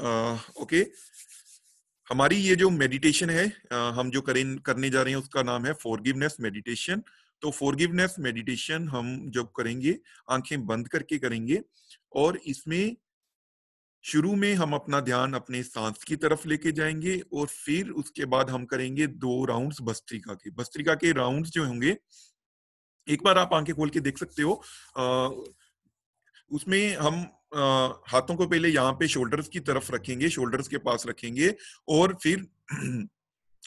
Okay. हमारी ये जो मेडिटेशन है हम जो करें, करने जा रहे हैं उसका नाम है फॉरगिवनेस मेडिटेशन तो फॉरगिवनेस मेडिटेशन हम जब करेंगे, आँखें बंद करके करेंगे और इसमें शुरू में हम अपना ध्यान अपने सांस की तरफ़ लेके जाएँगे और फिर उसके बाद हम करेंगे दो राउंड्स भस्त्रिका के। भस्त्रिका के राउंड्स जो होंगे, एक बार आप आँखें खोल के देख सकते हो उसमें हम आ, हाथों को पहले यहाँ पे शोल्डर्स की तरफ़ रखेंगे शोल्डर्स के पास रखेंगे और फिर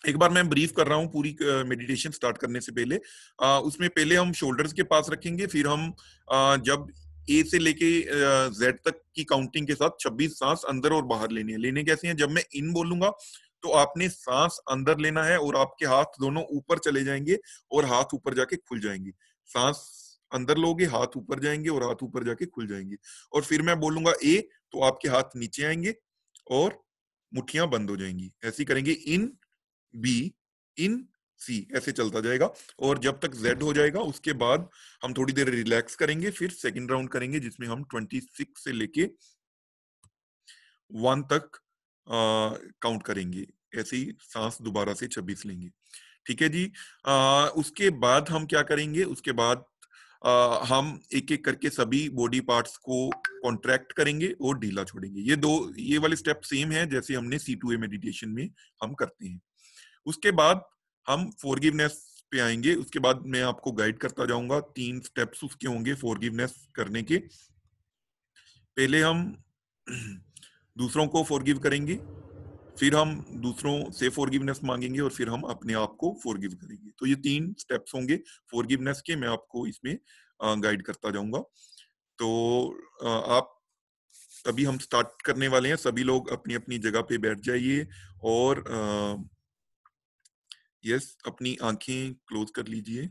एक बार मैं ब्रीफ कर रहा हूँ पूरी मेडिटेशन स्टार्ट करने से पहले। आ, उसमें पहले हम शोल्डर्स के पास रखेंगे फिर हम आ, जब ए से लेके जेड तक की काउंटिंग के साथ 26 सांस अंदर और बाहर लेनी है। लेने कैसे हैं? जब मैं इन बोलूँगा तो आपने सांस अंदर लेना है और आपके हाथ दोनों ऊपर चले जाएँगे और हाथ ऊपर जाके खुल जाएँगे। सांस अंदर लोगे हाथ ऊपर जाएँगे और हाथ ऊपर जाके खुल जाएँगे। और फिर मैं बोलूँगा ए तो आपके हाथ नीचे आएँगे और मुठियाँ बंद हो जाएँगी। ऐसी करेंगे इन बी इन सी ऐसे चलता जाएगा और जब तक जेड हो जाएगा उसके बाद हम थोड़ी देर रिलैक्स करेंगे फिर सेकंड राउंड करेंगे जिसमें हम 26 से लेके वन तक काउंट करेंगे। ऐसे ही सांस दोबारा से 26 लेंगे। ठीक है जी? आ, उसके बाद हम क्या करेंगे? उसके बाद आ, हम एक एक करके सभी बॉडी पार्ट्स को कॉन्ट्रैक्ट करेंगे और ढीला छोड़ेंगे। ये दो ये वाले स्टेप सेम है जैसे हमने सी टू ए मेडिटेशन में हम करते हैं। उसके बाद हम फॉरगिवनेस पे आएँगे। उसके बाद मैं आपको गाइड करता जाऊँगा तीन स्टेप्स उसके होंगे फॉरगिवनेस करने के। पहले हम दूसरों को फॉरगिव करेंगे। फिर हम दूसरों से फॉरगिवनेस मांगेंगे और फिर हम अपने आप को फॉरगिव करेंगे। तो ये तीन स्टेप्स होंगे फॉरगिवनेस के। मैं आपको इसमें गाइड करता जाऊँगा। तो आप अभी हम स्टार्ट करने वाले हैं। सभी लोग अपनी अपनी जगह पे बैठ जाइए और यस अपनी आँखें क्लोज कर लीजिए।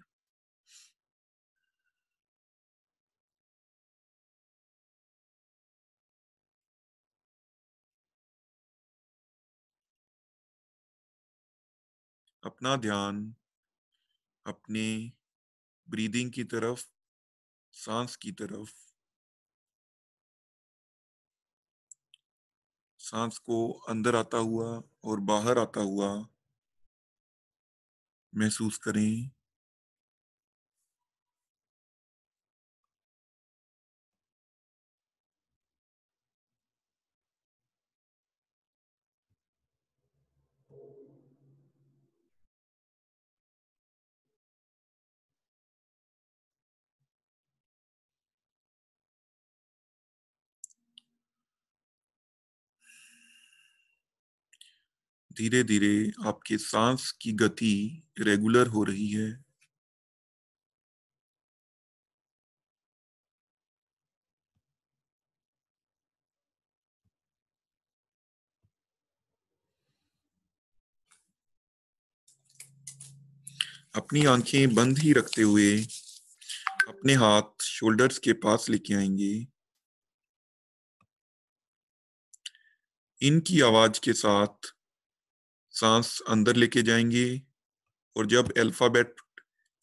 अपना ध्यान अपने ब्रीदिंग की तरफ़, सांस की तरफ़, सांस को अंदर आता हुआ और बाहर आता हुआ महसूस करें। धीरे धीरे आपके सांस की गति रेगुलर हो रही है। अपनी आँखें बंद ही रखते हुए अपने हाथ शोल्डर्स के पास लेके आएँगे। इनकी आवाज़ के साथ सांस अंदर लेके जाएँगे और जब अल्फ़ाबेट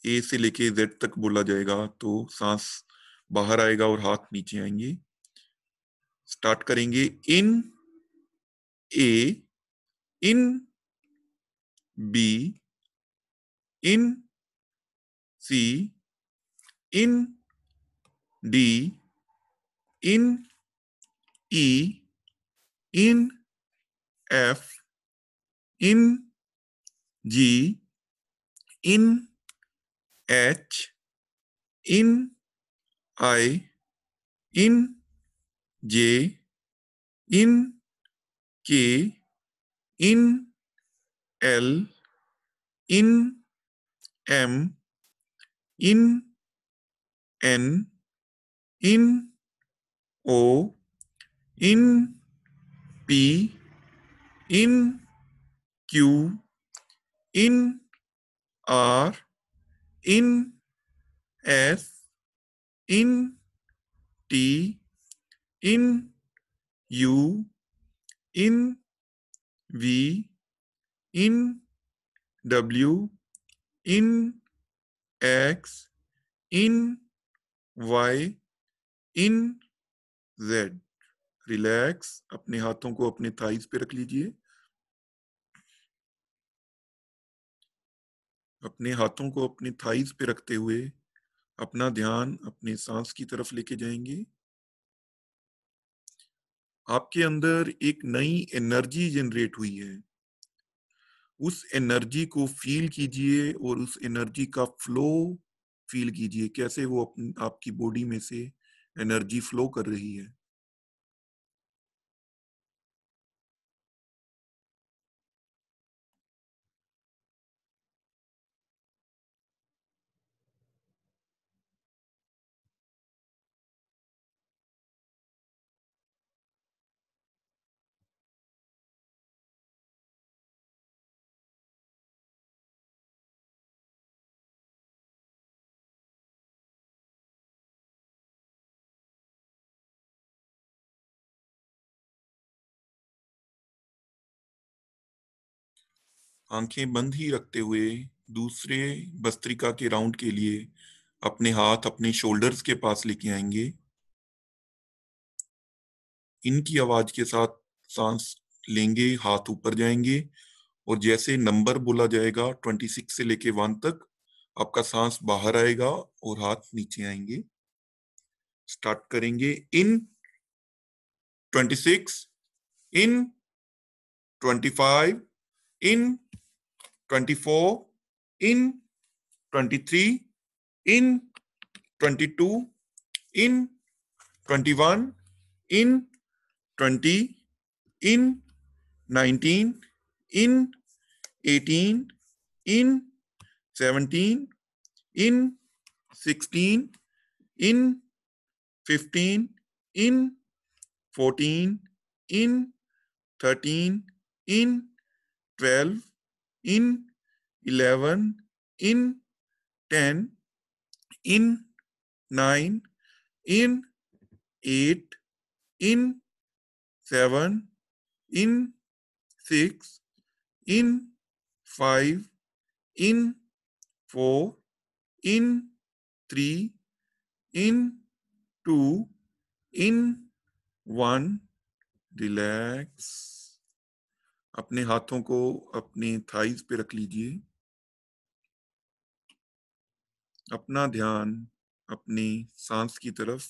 ए से लेके जेड तक बोला जाएगा तो सांस बाहर आएगा और हाथ नीचे आएँगे। स्टार्ट करेंगे in A in B in C in D in E in F in G, in H, in I, in J, in K, in L, in M, in N, in O, in P, in Q, in R, in S, in T, in U, in V, in W, in X, in Y, in Z. Relax अपने हाथों को अपने thighs पे रख लीजिए अपने हाथों को अपने थाइस पे रखते हुए अपना ध्यान अपने सांस की तरफ़ लेके जाएँगे। आपके अंदर एक नई एनर्जी जनरेट हुई है। उस एनर्जी को फील कीजिए और उस एनर्जी का फ्लो फील कीजिए, कैसे वो अपनी, आपकी बॉडी में से एनर्जी फ्लो कर रही है। आँखें बंद ही रखते हुए दूसरे भस्त्रिका के राउंड के लिए अपने हाथ अपने शोल्डर्स के पास लेके आएँगे। इनकी आवाज़ के साथ सांस लेंगे, हाथ ऊपर जाएँगे और जैसे नंबर बोला जाएगा ट्वेंटी सिक्स से लेके वन तक, आपका सांस बाहर आएगा और हाथ नीचे आएँगे। स्टार्ट करेंगे in twenty six, in twenty five, in 24, in 23, in 22, in 21, in 20, in 19, in 18, in 17, in 16, in 15, in 14, in 13, in 12, in 11, in 10, in 9, in 8, in 7, in 6, in 5, in 4, in 3, in 2, in 1, relax. अपने हाथों को अपने thighs पे रख लीजिए। अपना ध्यान अपनी सांस की तरफ़।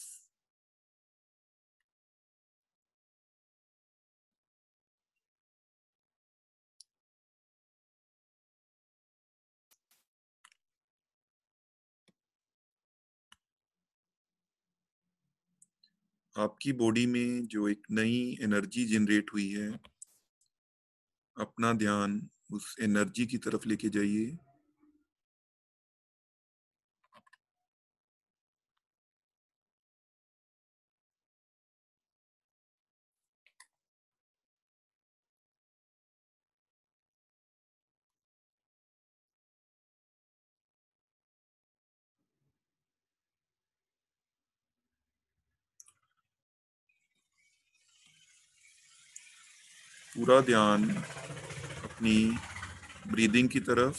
आपकी बॉडी में जो एक नई एनर्जी जनरेट हुई है अपना ध्यान उस एनर्जी की तरफ़ लेके जाइए। पूरा ध्यान अपनी ब्रीदिंग की तरफ़।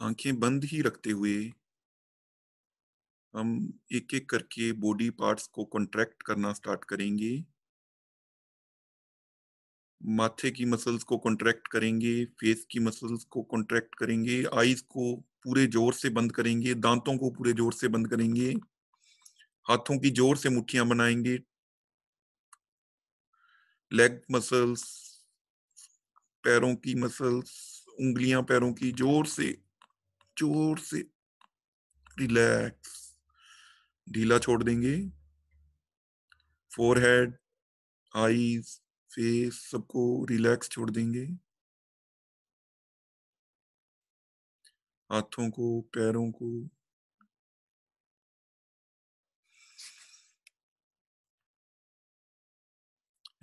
आँखें बंद ही रखते हुए हम एक एक करके बॉडी पार्ट्स को कॉन्ट्रैक्ट करना स्टार्ट करेंगे। माथे की मसल्स को कॉन्ट्रैक्ट करेंगे फेस की मसल्स को कॉन्ट्रैक्ट करेंगे आईज को पूरे ज़ोर से बंद करेंगे, दांतों को पूरे ज़ोर से बंद करेंगे, हाथों की ज़ोर से मुट्ठियाँ बनाएँगे लेग मसल्स पैरों की मसल्स उंगलियाँ पैरों की ज़ोर से ज़ोर से रिलैक्स ढीला छोड़ देंगे फोरहेड आईज फेस सबको रिलैक्स छोड़ देंगे। हाथों को, पैरों को।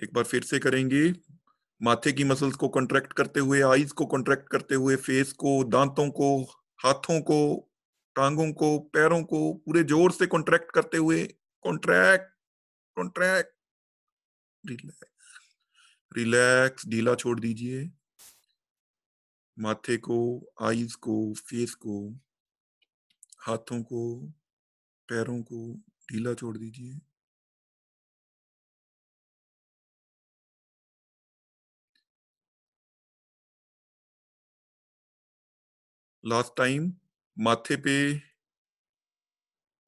एक बार फिर से करेंगे। माथे की मसल्स को कॉन्ट्रैक्ट करते हुए आईज को कॉन्ट्रैक्ट करते हुए फेस को, दांतों को, हाथों को, टांगों को, पैरों को पूरे ज़ोर से कॉन्ट्रैक्ट करते हुए कॉन्ट्रैक्ट कॉन्ट्रैक्ट रिलैक्स रिलैक्स ढीला छोड़ दीजिए। माथे को आईज को फेस को, हाथों को, पैरों को ढीला छोड़ दीजिए। लास्ट टाइम माथे पे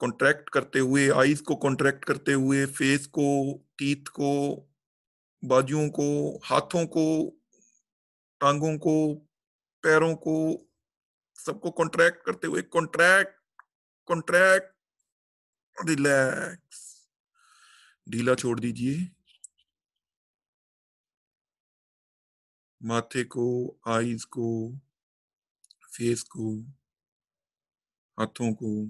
कॉन्ट्रैक्ट करते हुए आईज को कॉन्ट्रैक्ट करते हुए फेस को टीथ को बाजुओं को, हाथों को, टांगों को, पैरों को, सबको कॉन्ट्रैक्ट करते हुए कॉन्ट्रैक्ट कॉन्ट्रैक्ट रिलैक्स ढीला छोड़ दीजिए। माथे को आईज को फेस को, हाथों को,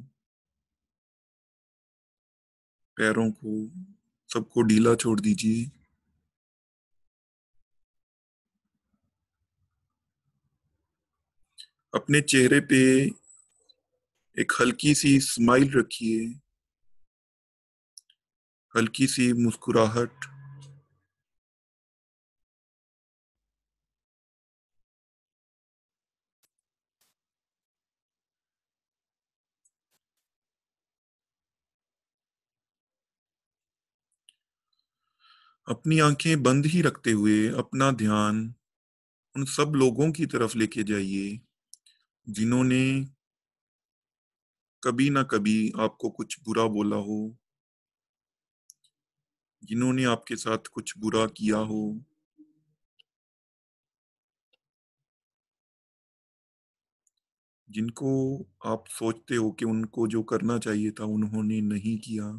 पैरों को, सबको ढीला छोड़ दीजिए। अपने चेहरे पे एक हल्की सी स्माइल रखिए। हल्की सी मुस्कुराहट। अपनी आँखें बंद ही रखते हुए अपना ध्यान उन सब लोगों की तरफ़ लेके जाइए। जिन्होंने कभी ना कभी आपको कुछ बुरा बोला हो, जिन्होंने आपके साथ कुछ बुरा किया हो, जिनको आप सोचते हो कि उनको जो करना चाहिए था, उन्होंने नहीं किया।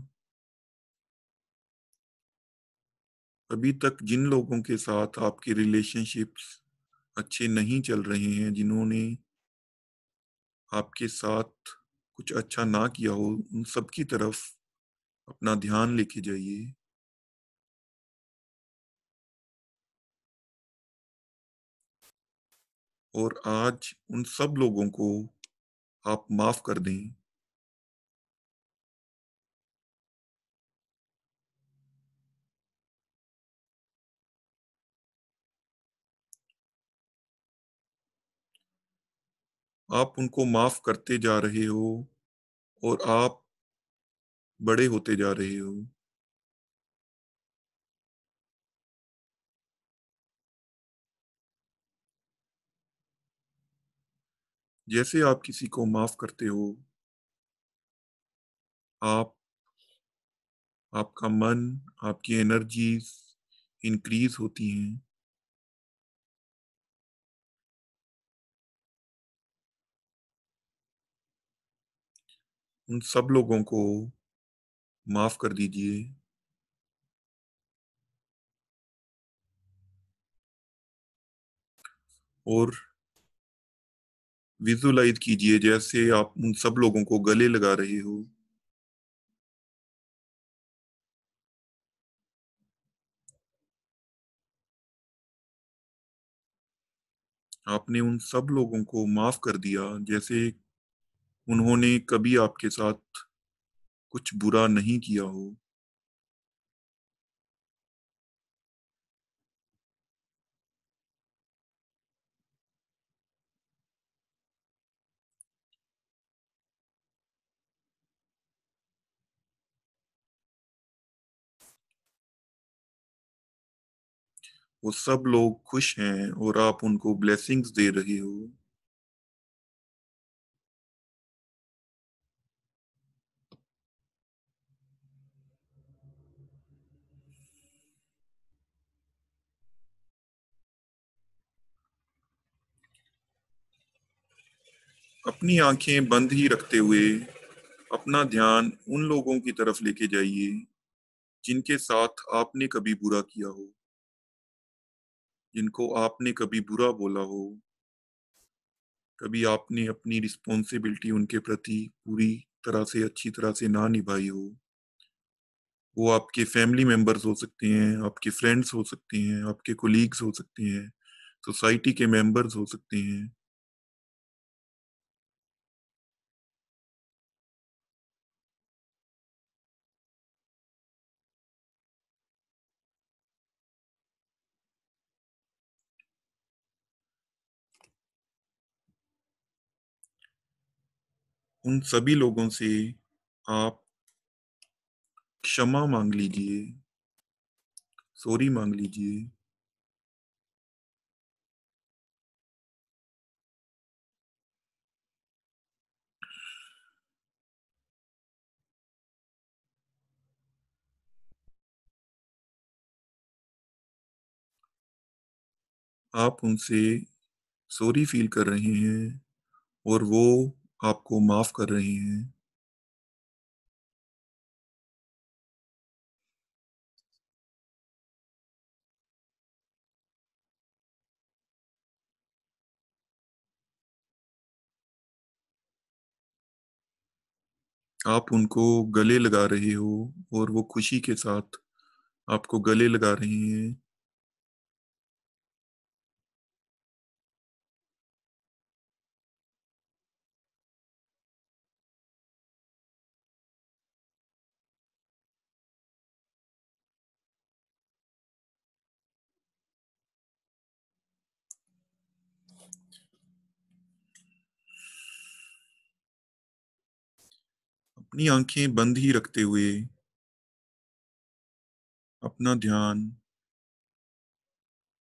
अभी तक जिन लोगों के साथ आपके रिलेशनशिप्स अच्छे नहीं चल रहे हैं, जिन्होंने आपके साथ कुछ अच्छा ना किया हो, उन सब की तरफ़ अपना ध्यान लेके जाइए। और आज उन सब लोगों को आप माफ़ कर दें। आप उनको माफ़ करते जा रहे हो और आप बड़े होते जा रहे हो। जैसे आप किसी को माफ़ करते हो, आप, आपका मन, आपकी एनर्जीज इंक्रीज होती हैं। उन सब लोगों को माफ़ कर दीजिए। और विजुलाइज कीजिए जैसे आप उन सब लोगों को गले लगा रहे हो। आपने उन सब लोगों को माफ़ कर दिया, जैसे उन्होंने कभी आपके साथ कुछ बुरा नहीं किया हो? वो सब लोग खुश हैं और आप उनको ब्लेसिंग्स दे रहे हो। अपनी आँखें बंद ही रखते हुए अपना ध्यान उन लोगों की तरफ़ लेके जाइए, जिनके साथ आपने कभी बुरा किया हो। जिनको आपने कभी बुरा बोला हो। कभी आपने अपनी रिस्पॉन्सिबिलिटी उनके प्रति पूरी तरह से, अच्छी तरह से ना निभाई हो। वो आपके फैमिली मेंबर्स हो सकते हैं, आपके फ्रेंड्स हो सकते हैं, आपके कोलीग्स हो सकते हैं सोसाइटी के मेंबर्स हो सकते हैं। उन सभी लोगों से आप क्षमा मांग लीजिए, सॉरी मांग लीजिए। आप उनसे सॉरी फील कर रहे हैं और वो आपको माफ़ कर रहे हैं। आप उनको गले लगा रहे हो और वो खुशी के साथ आपको गले लगा रहे हैं। अपनी आँखें बंद ही रखते हुए। अपना ध्यान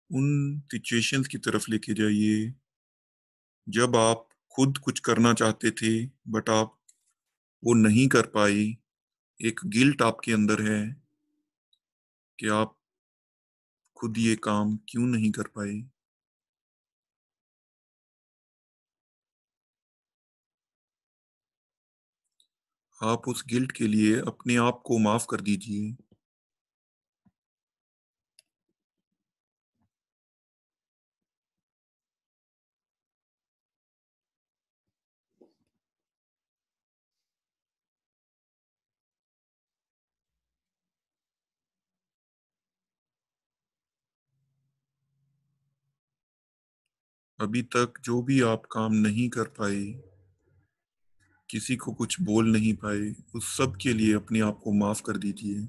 उन सिचुएशंस की तरफ़ लेके जाइए, जब आप खुद कुछ करना चाहते थे बट आप वो नहीं कर पाए, एक गिल्ट आपके अंदर है कि आप खुद ये काम क्यों नहीं कर पाए। आप उस गिल्ट के लिए अपने आप को माफ़ कर दीजिए। अभी तक जो भी आप काम नहीं कर पाए किसी को कुछ बोल नहीं पाए, उस सब के लिए अपने आप को माफ़ कर दीजिए।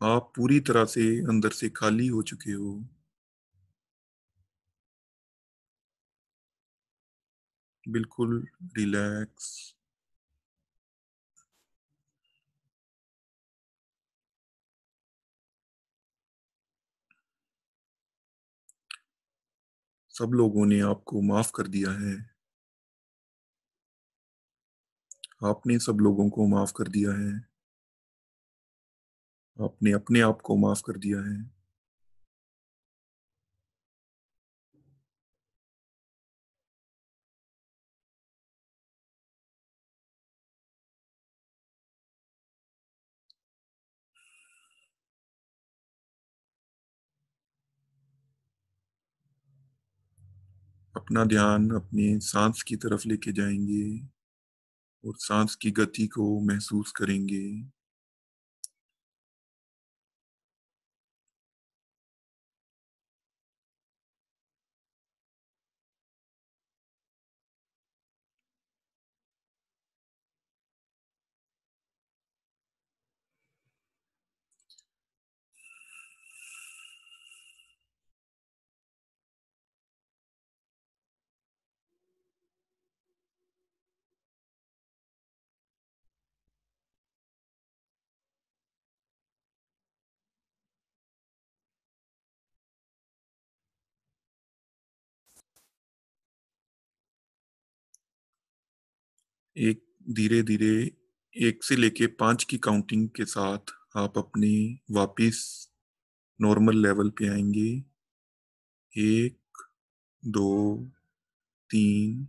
आप पूरी तरह से अंदर से खाली हो चुके हो। बिल्कुल रिलैक्स। सब लोगों ने आपको माफ़ कर दिया है। आपने सब लोगों को माफ़ कर दिया है। आपने अपने आप को माफ़ कर दिया है। अपना ध्यान अपने सांस की तरफ़ लेके जाएँगे और सांस की गति को महसूस करेंगे। एक धीरे धीरे एक से लेके पाँच की काउंटिंग के साथ आप अपने वापिस नॉर्मल लेवल पे आएँगे। एक, दो, तीन।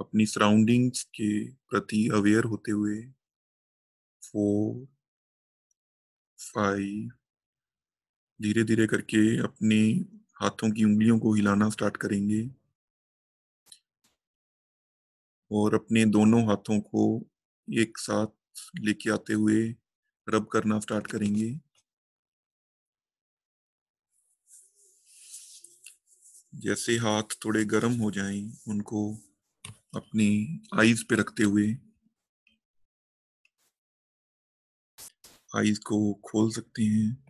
अपनी सराउंडिंग्स के प्रति अवेयर होते हुए फोर फाइव धीरे धीरे करके अपने हाथों की उंगलियों को हिलाना स्टार्ट करेंगे। और अपने दोनों हाथों को एक साथ लेके आते हुए रब करना स्टार्ट करेंगे। जैसे हाथ थोड़े गर्म हो जाएँ, उनको अपनी आईज पे रखते हुए। आईज को खोल सकते हैं।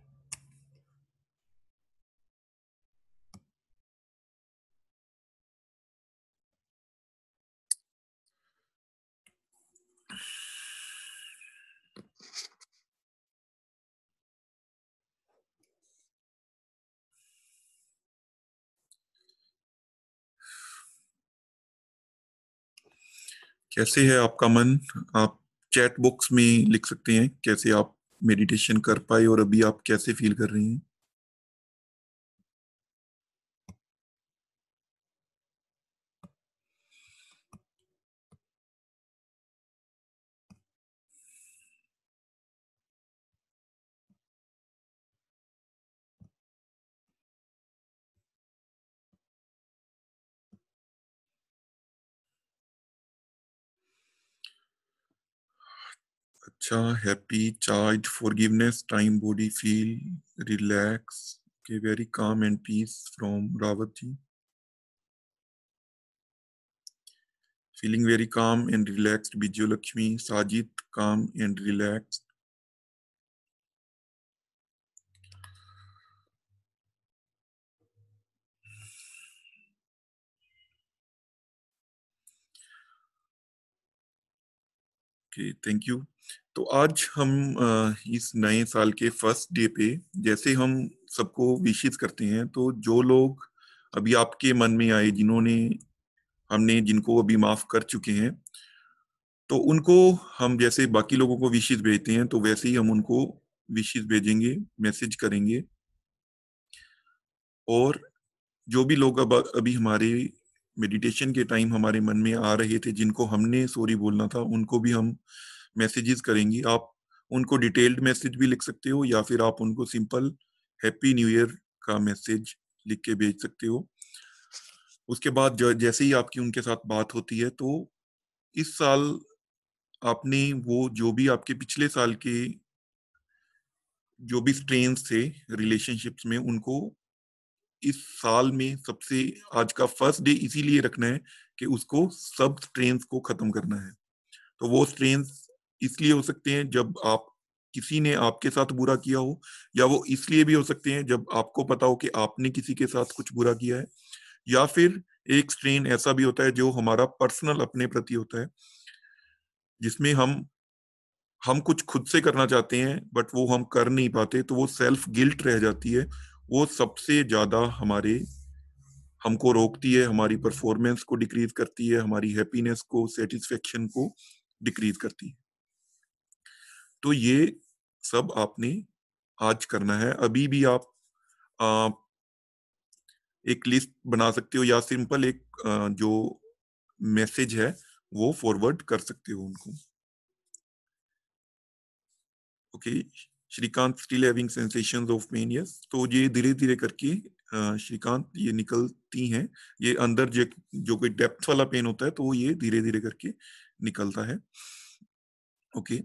कैसे है आपका मन? आप चैट बॉक्स में लिख सकते हैं, कैसे आप मेडिटेशन कर पाए और अभी आप कैसे फील कर रही हैं? अच्छा happy charge forgiveness time body feel relax के very calm and peace from Rawat ji feeling very calm and relaxed Vijay Lakshmi Sajid calm and relax Okay, thank you. तो आज हम इस नए साल के फ़र्स्ट डे पे जैसे हम सबको विशेष करते हैं तो जो लोग अभी आपके मन में आए, जिन्होंने हमने, जिनको अभी माफ़ कर चुके हैं तो उनको हम जैसे बाकी लोगों को विशेष भेजते हैं तो वैसे ही हम उनको विशेष भेजेंगे, मैसेज करेंगे। और जो भी लोग अब, अभी हमारे मेडिटेशन के टाइम हमारे मन में आ रहे थे, जिनको हमने सॉरी बोलना था, उनको भी हम मैसेजेस करेंगी। आप उनको डिटेल्ड मैसेज भी लिख सकते हो या फिर आप उनको सिंपल हैप्पी न्यू ईयर का मैसेज लिख के भेज सकते हो। उसके बाद जैसे ही आपकी उनके साथ बात होती है तो इस साल आपने वो जो भी आपके पिछले साल के जो भी स्ट्रेन थे रिलेशनशिप्स में, उनको इस साल में सबसे आज का फ़र्स्ट डे इसीलिए रखना है कि उसको सब स्ट्रेन को खत्म करना है। तो वो स्ट्रेन्स इसलिए हो सकते हैं जब आप किसी ने आपके साथ बुरा किया हो, या वो इसलिए भी हो सकते हैं जब आपको पता हो कि आपने किसी के साथ कुछ बुरा किया है, या फिर एक स्ट्रेन ऐसा भी होता है जो हमारा पर्सनल अपने प्रति होता है, जिसमें हम हम कुछ खुद से करना चाहते हैं बट वो हम कर नहीं पाते तो वो सेल्फ गिल्ट रह जाती है। वो सबसे ज़्यादा हमारे, हमको रोकती है, हमारी परफॉर्मेंस को डिक्रीज करती है, हमारी हैप्पीनेस को सेटिस्फेक्शन को डिक्रीज करती है। तो ये सब आपने आज करना है। अभी भी आप आ, एक लिस्ट बना सकते हो या सिंपल एक आ, जो मैसेज है वो फॉरवर्ड कर सकते हो उनको। Okay Shrikant still having sensations of pain yes तो ये धीरे धीरे करके श्रीकांत ये निकलती हैं। ये अंदर जो जो कोई डेप्थ वाला पेन होता है तो ये धीरे धीरे करके निकलता है। Okay okay.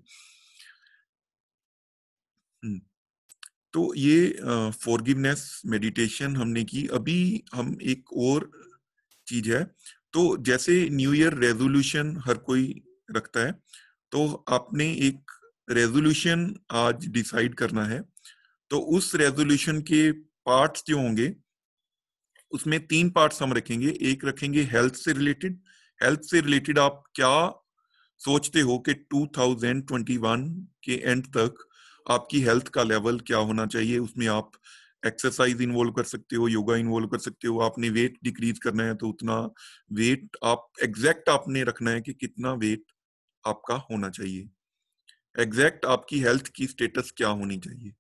तो ये फॉरगिवनेस मेडिटेशन हमने की। अभी हम एक और चीज़ है। तो जैसे न्यू ईयर रेजोल्यूशन हर कोई रखता है तो आपने एक रेजोल्यूशन आज डिसाइड करना है। तो उस रेजोल्यूशन के पार्ट्स जो होंगे, उसमें तीन पार्ट्स हम रखेंगे। एक रखेंगे हेल्थ से रिलेटेड हेल्थ से रिलेटेड आप क्या सोचते हो कि 2021 के एंड तक आपकी हेल्थ का लेवल क्या होना चाहिए? उसमें आप एक्सरसाइज इन्वॉल्व कर सकते हो योगा इन्वॉल्व कर सकते हो। आपने वेट डिक्रीज करना है तो उतना वेट आप एग्जैक्ट आपने रखना है कि कितना वेट आपका होना चाहिए। एग्जैक्ट आपकी हेल्थ की स्टेटस क्या होनी चाहिए?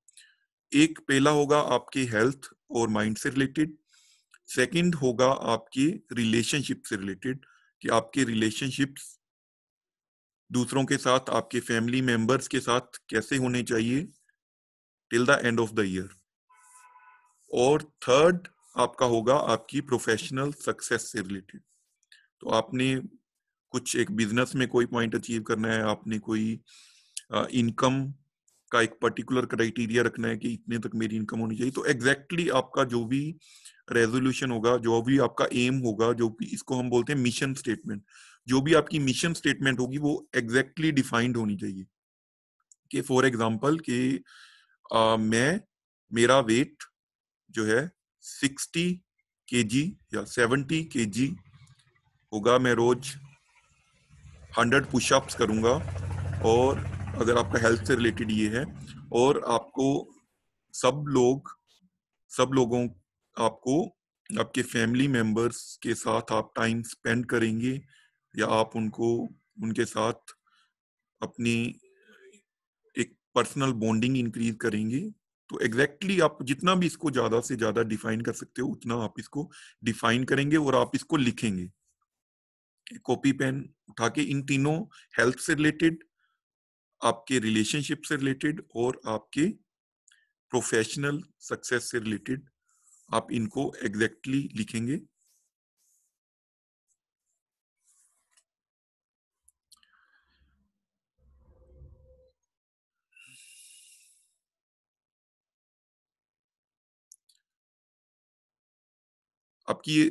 एक पहला होगा आपके हेल्थ और माइंड से रिलेटेड सेकंड होगा आपके रिलेशनशिप से रिलेटेड कि आपके रिलेशनशिप्स दूसरों के साथ, आपके फैमिली मेंबर्स के साथ कैसे होने चाहिए? Till the end of the year और थर्ड आपका होगा आपकी प्रोफेशनल सक्सेस से रिलेटेड तो आपने कुछ एक बिज़नेस में कोई पॉइंट अचीव करना है, आपने कोई इनकम का एक पर्टिकुलर क्राइटेरिया रखना है कि इतने तक मेरी इनकम होनी चाहिए तो एग्जैक्टली exactly आपका जो भी रेजोल्यूशन होगा, जो भी आपका एम होगा, जो भी इसको हम बोलते हैं मिशन स्टेटमेंट जो भी आपकी मिशन स्टेटमेंट होगी, वो एग्जैक्टली डिफाइंड होनी चाहिए। कि फॉर एग्जांपल कि मैं, मेरा वेट जो है सिक्सटी के या सेवेंटी के होगा। मैं रोज हंड्रेड पुशअप्स करूँगा और अगर आपका हेल्थ से रिलेटेड ये है और आपको सब लोग, सब लोगों, आपको, आपके फैमिली मेंबर्स के साथ आप टाइम स्पेंड करेंगे या आप उनको, उनके साथ अपनी एक पर्सनल बॉन्डिंग इंक्रीज करेंगे तो एग्जैक्टली exactly आप जितना भी इसको ज़्यादा से ज़्यादा डिफाइन कर सकते हो, उतना आप इसको डिफाइन करेंगे और आप इसको लिखेंगे। कॉपी पेन उठा के इन तीनों हेल्थ से रिलेटेड आपके रिलेशनशिप से रिलेटेड और आपके प्रोफेशनल सक्सेस से रिलेटेड आप इनको एग्जैक्टली exactly लिखेंगे। आपकी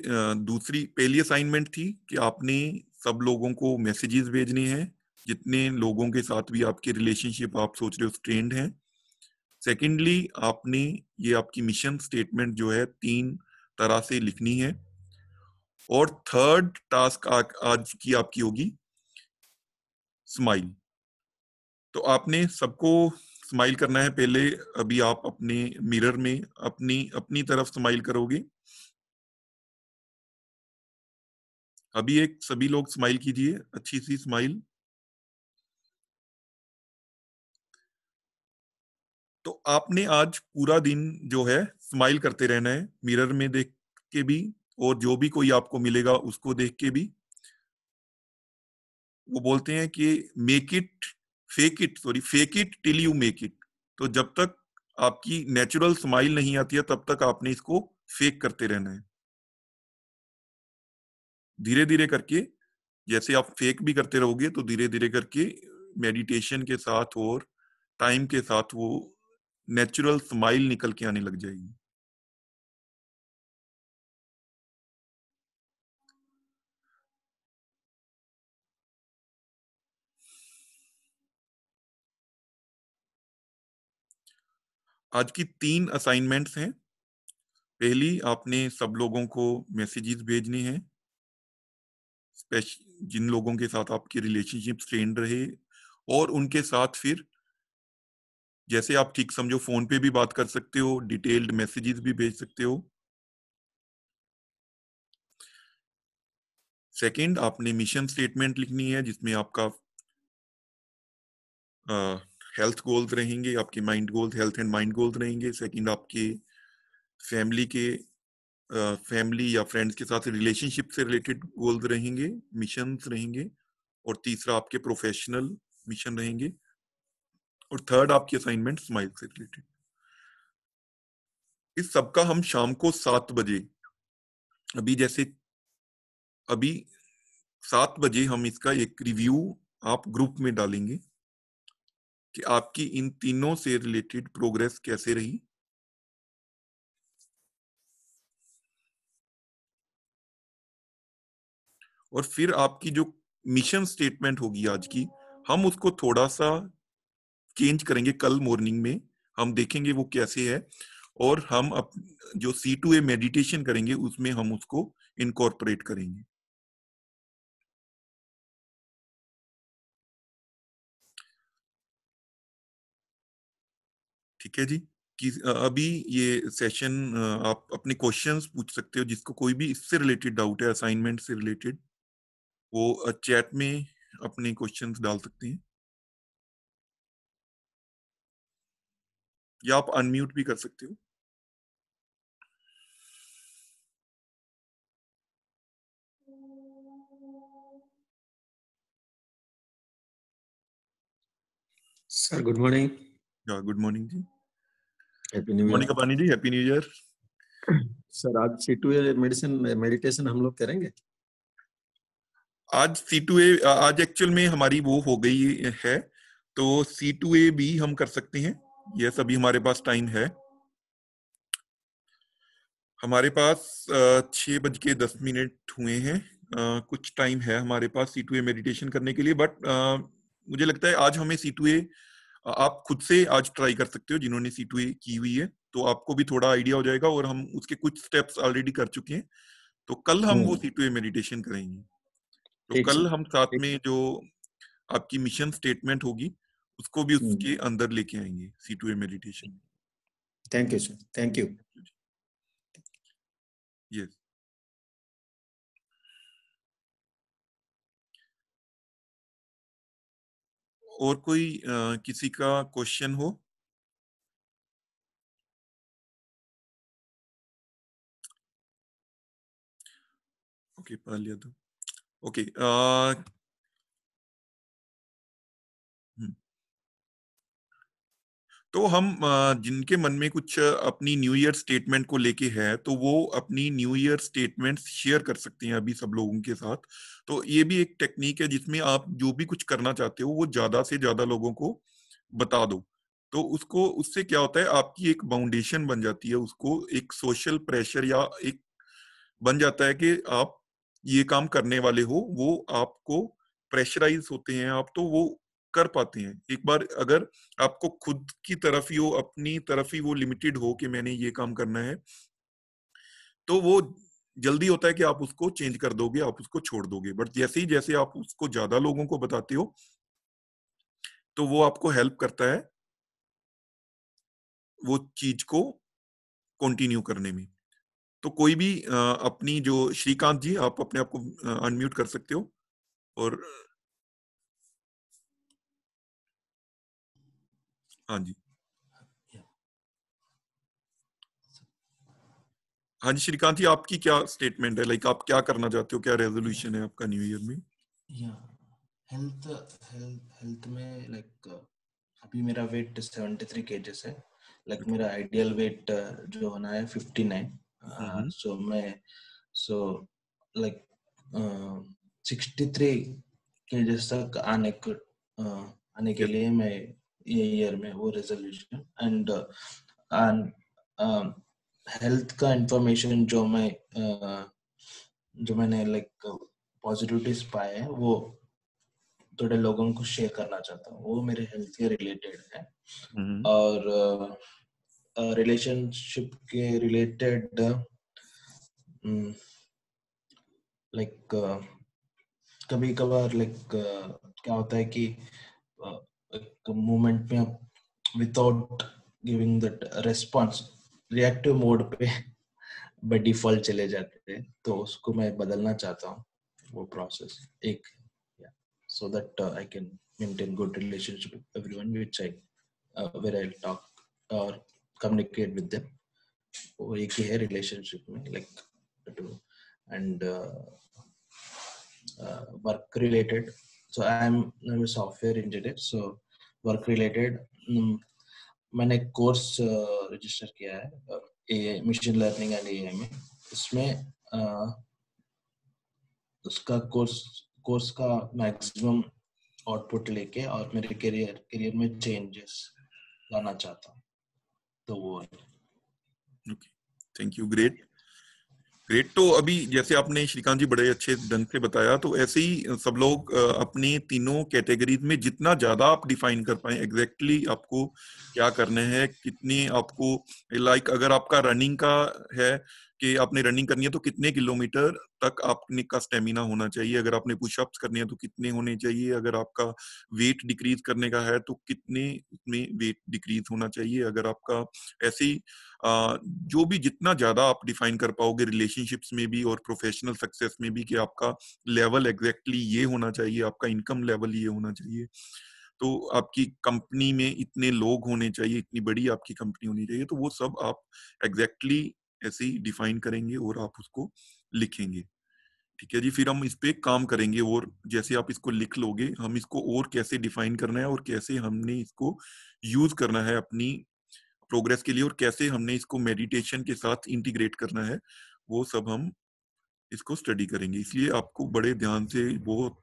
दूसरी पहली असाइनमेंट थी कि आपने सब लोगों को मैसेजेस भेजने हैं, जितने लोगों के साथ भी आपकी रिलेशनशिप आप सोच रहे हो स्ट्रेंड है। सेकेंडली आपने ये आपकी मिशन स्टेटमेंट जो है तीन तरह से लिखनी है। और थर्ड टास्क आज की आपकी होगी स्माइल तो आपने सबको स्माइल करना है। पहले अभी आप अपने मिरर में अपनी अपनी तरफ़ स्माइल करोगे। अभी एक सभी लोग स्माइल कीजिए अच्छी सी स्माइल तो आपने आज पूरा दिन जो है स्माइल करते रहना है मिरर में देख के भी और जो भी कोई आपको मिलेगा उसको देख के भी। वो बोलते हैं कि make it fake it sorry fake it till you make it तो जब तक आपकी नेचुरल स्माइल नहीं आती है, तब तक आपने इसको फेक करते रहना है। धीरे धीरे करके, जैसे आप फेक भी करते रहोगे तो धीरे धीरे करके मेडिटेशन के साथ और टाइम के साथ वो नेचुरल स्माइल निकल के आने लग जाएगी। आज की तीन असाइनमेंट्स हैं। पहली, आपने सब लोगों को मैसेजेस भेजने हैं। जिन लोगों के साथ आपकी रिलेशनशिप स्ट्रेंड रहे और उनके साथ फिर जैसे आप ठीक समझो फ़ोन पे भी बात कर सकते हो, डिटेल्ड मैसेजेस भी भेज सकते हो। सेकंड, आपने मिशन स्टेटमेंट लिखनी है जिसमें आपका हेल्थ गोल्स रहेंगे, आपके mind goals, health and mind goals रहेंगे। सेकंड, आपके फैमिली के फैमिली या फ्रेंड्स के साथ रिलेशनशिप से रिलेटेड गोल्स रहेंगे मिशन रहेंगे और तीसरा आपके प्रोफेशनल मिशन रहेंगे और थर्ड आपकी असाइनमेंट स्माइल से रिलेटेड इस सबका हम शाम को सात बजे, अभी जैसे, अभी सात बजे हम इसका एक रिव्यू आप ग्रुप में डालेंगे कि आपकी इन तीनों से रिलेटेड प्रोग्रेस कैसे रही। और फिर आपकी जो मिशन स्टेटमेंट होगी आज की हम उसको थोड़ा सा चेंज करेंगे कल मॉर्निंग में। हम देखेंगे वो कैसे है और हम अप, जो सी टू ए मेडिटेशन करेंगे उसमें हम उसको इनकॉर्पोरेट करेंगे। ठीक है जी? कि अभी ये सेशन आप अपने क्वेश्चंस पूछ सकते हो जिसको कोई भी इससे रिलेटेड डाउट है असाइनमेंट से रिलेटेड वो चैट में अपने क्वेश्चंस डाल सकते हैं। या आप अनम्यूट भी कर सकते हो। सर गुड मॉर्निंग या गुड मॉर्निंग जी। Happy new morning Kapani ji happy new year sir आज सी टू मेडिसिन मेडिटेशन हम लोग करेंगे? आज सी टू ए आज एक्चुअल में हमारी वो हो गई है तो सी टू ए भी हम कर सकते हैं। यस अभी हमारे पास टाइम है। हमारे पास छह बज के दस मिनट हुए हैं। आ, कुछ टाइम है हमारे पास सी टू ए मेडिटेशन करने के लिए बट मुझे लगता है आज हमें सी टू ए आप खुद से आज ट्राई कर सकते हो जिन्होंने सी टू ए की हुई है। तो आपको भी थोड़ा आइडिया हो जाएगा और हम उसके कुछ स्टेप्स ऑलरेडी कर चुके हैं। तो कल हम वो सी टू ए मेडिटेशन करेंगे। तो कल हम साथ में जो आपकी मिशन स्टेटमेंट होगी उसको भी उसके अंदर लेके आएँगे C two A meditation thank you sir thank you yes और कोई आ, किसी का क्वेश्चन हो? ओके पढ़ लिया तो ओके तो हम जिनके मन में कुछ अपनी न्यू ईयर स्टेटमेंट को लेके है तो वो अपनी न्यू ईयर स्टेटमेंट शेयर कर सकते हैं अभी सब लोगों के साथ। तो ये भी एक टेक्निक है जिसमें आप जो भी कुछ करना चाहते हो, वो ज़्यादा से ज़्यादा लोगों को बता दो। तो उसको, उससे क्या होता है, आपकी एक बाउंडेशन बन जाती है, उसको एक सोशल प्रेशर या एक बन जाता है कि आप ये काम करने वाले हो, वो आपको प्रेशराइज होते हैं, आप तो वो कर पाते हैं। एक बार अगर आपको खुद की तरफ़ ही हो, अपनी तरफ़ ही वो लिमिटेड हो कि मैंने ये काम करना है तो वो जल्दी होता है कि आप उसको चेंज कर दोगे, आप उसको छोड़ दोगे। बट जैसे ही जैसे आप उसको ज़्यादा लोगों को बताते हो तो वो आपको हेल्प करता है, वो चीज़ को कंटिन्यू करने में। तो कोई भी अपनी जो श्रीकांत जी आप अपने आप को अनम्यूट कर सकते हो और हाँ जी। हाँ जी श्रीकांत जी आपकी क्या स्टेटमेंट है? लाइक आप क्या करना चाहते हो? क्या रेजोल्यूशन है आपका न्यू ईयर में? या हेल्थ हेल्थ हेल्थ में लाइक अभी मेरा वेट 73 केजेस है। लाइक like, मेरा आइडियल वेट जो होना है 59 सो मैं सो लाइक 63 केजेस तक आने को आने के लिए मैं ये ईयर में वो रेजोल्यूशन एंड एंड हेल्थ का इंफॉर्मेशन जो मैं uh, जो मैंने लाइक पॉजिटिविटीज पाए हैं वो थोड़े लोगों को शेयर करना चाहता हूँ। वो मेरे हेल्थ के रिलेटेड है। mm-hmm. और रिलेशनशिप के रिलेटेड लाइक कभी कभार लाइक क्या होता है कि मोमेंट में आप without giving that response reactive mode पे बाय डिफ़ॉल्ट चले जाते हैं तो उसको मैं बदलना चाहता हूँ वो प्रोसेस एक so that uh, I can maintain good relationship with everyone which I uh, where I talk or communicate with them. वो एक ही है रिलेशनशिप में like and work related so i'm i'm a software engineer. So work related um, मैंने course register uh, किया है a machine learning and AI में. इसमें uh, उसका कोर्स कोर्स का मैक्सिमम आउटपुट लेके और मेरे करियर करियर में चेंजेस लाना चाहता हूँ। तो world. Okay. Thank you. Great. Great तो अभी जैसे आपने श्रीकांत जी बड़े अच्छे ढंग से बताया तो ऐसे ही सब लोग अपने तीनों कैटेगरीज में जितना ज़्यादा आप डिफाइन कर पाए एग्जैक्टली exactly आपको क्या करने हैं, कितने आपको लाइक अगर आपका रनिंग का है कि आपने रनिंग करनी है तो कितने किलोमीटर तक आपने का स्टेमिना होना चाहिए? अगर आपने पुशअप्स करने हैं तो कितने होने चाहिए? अगर आपका वेट डिक्रीज करने का है तो कितने में वेट डिक्रीज होना चाहिए? अगर आपका ऐसे जो भी जितना ज़्यादा आप डिफाइन कर पाओगे रिलेशनशिप्स में भी और प्रोफेशनल सक्सेस में भी कि आपका लेवल एग्जैक्टली ये होना चाहिए, आपका इनकम लेवल ये होना चाहिए तो आपकी कंपनी में इतने लोग होने चाहिए, इतनी बड़ी आपकी कंपनी होनी चाहिए तो वो सब आप एग्जैक्टली ऐसे ही डिफाइन करेंगे और आप उसको लिखेंगे। ठीक है जी फिर हम इस पे काम करेंगे और जैसे आप इसको लिख लोगे हम इसको और कैसे डिफाइन करना है और कैसे हमने इसको यूज़ करना है अपनी प्रोग्रेस के लिए और कैसे हमने इसको मेडिटेशन के साथ इंटीग्रेट करना है वो सब हम इसको स्टडी करेंगे। इसलिए आपको बड़े ध्यान से बहुत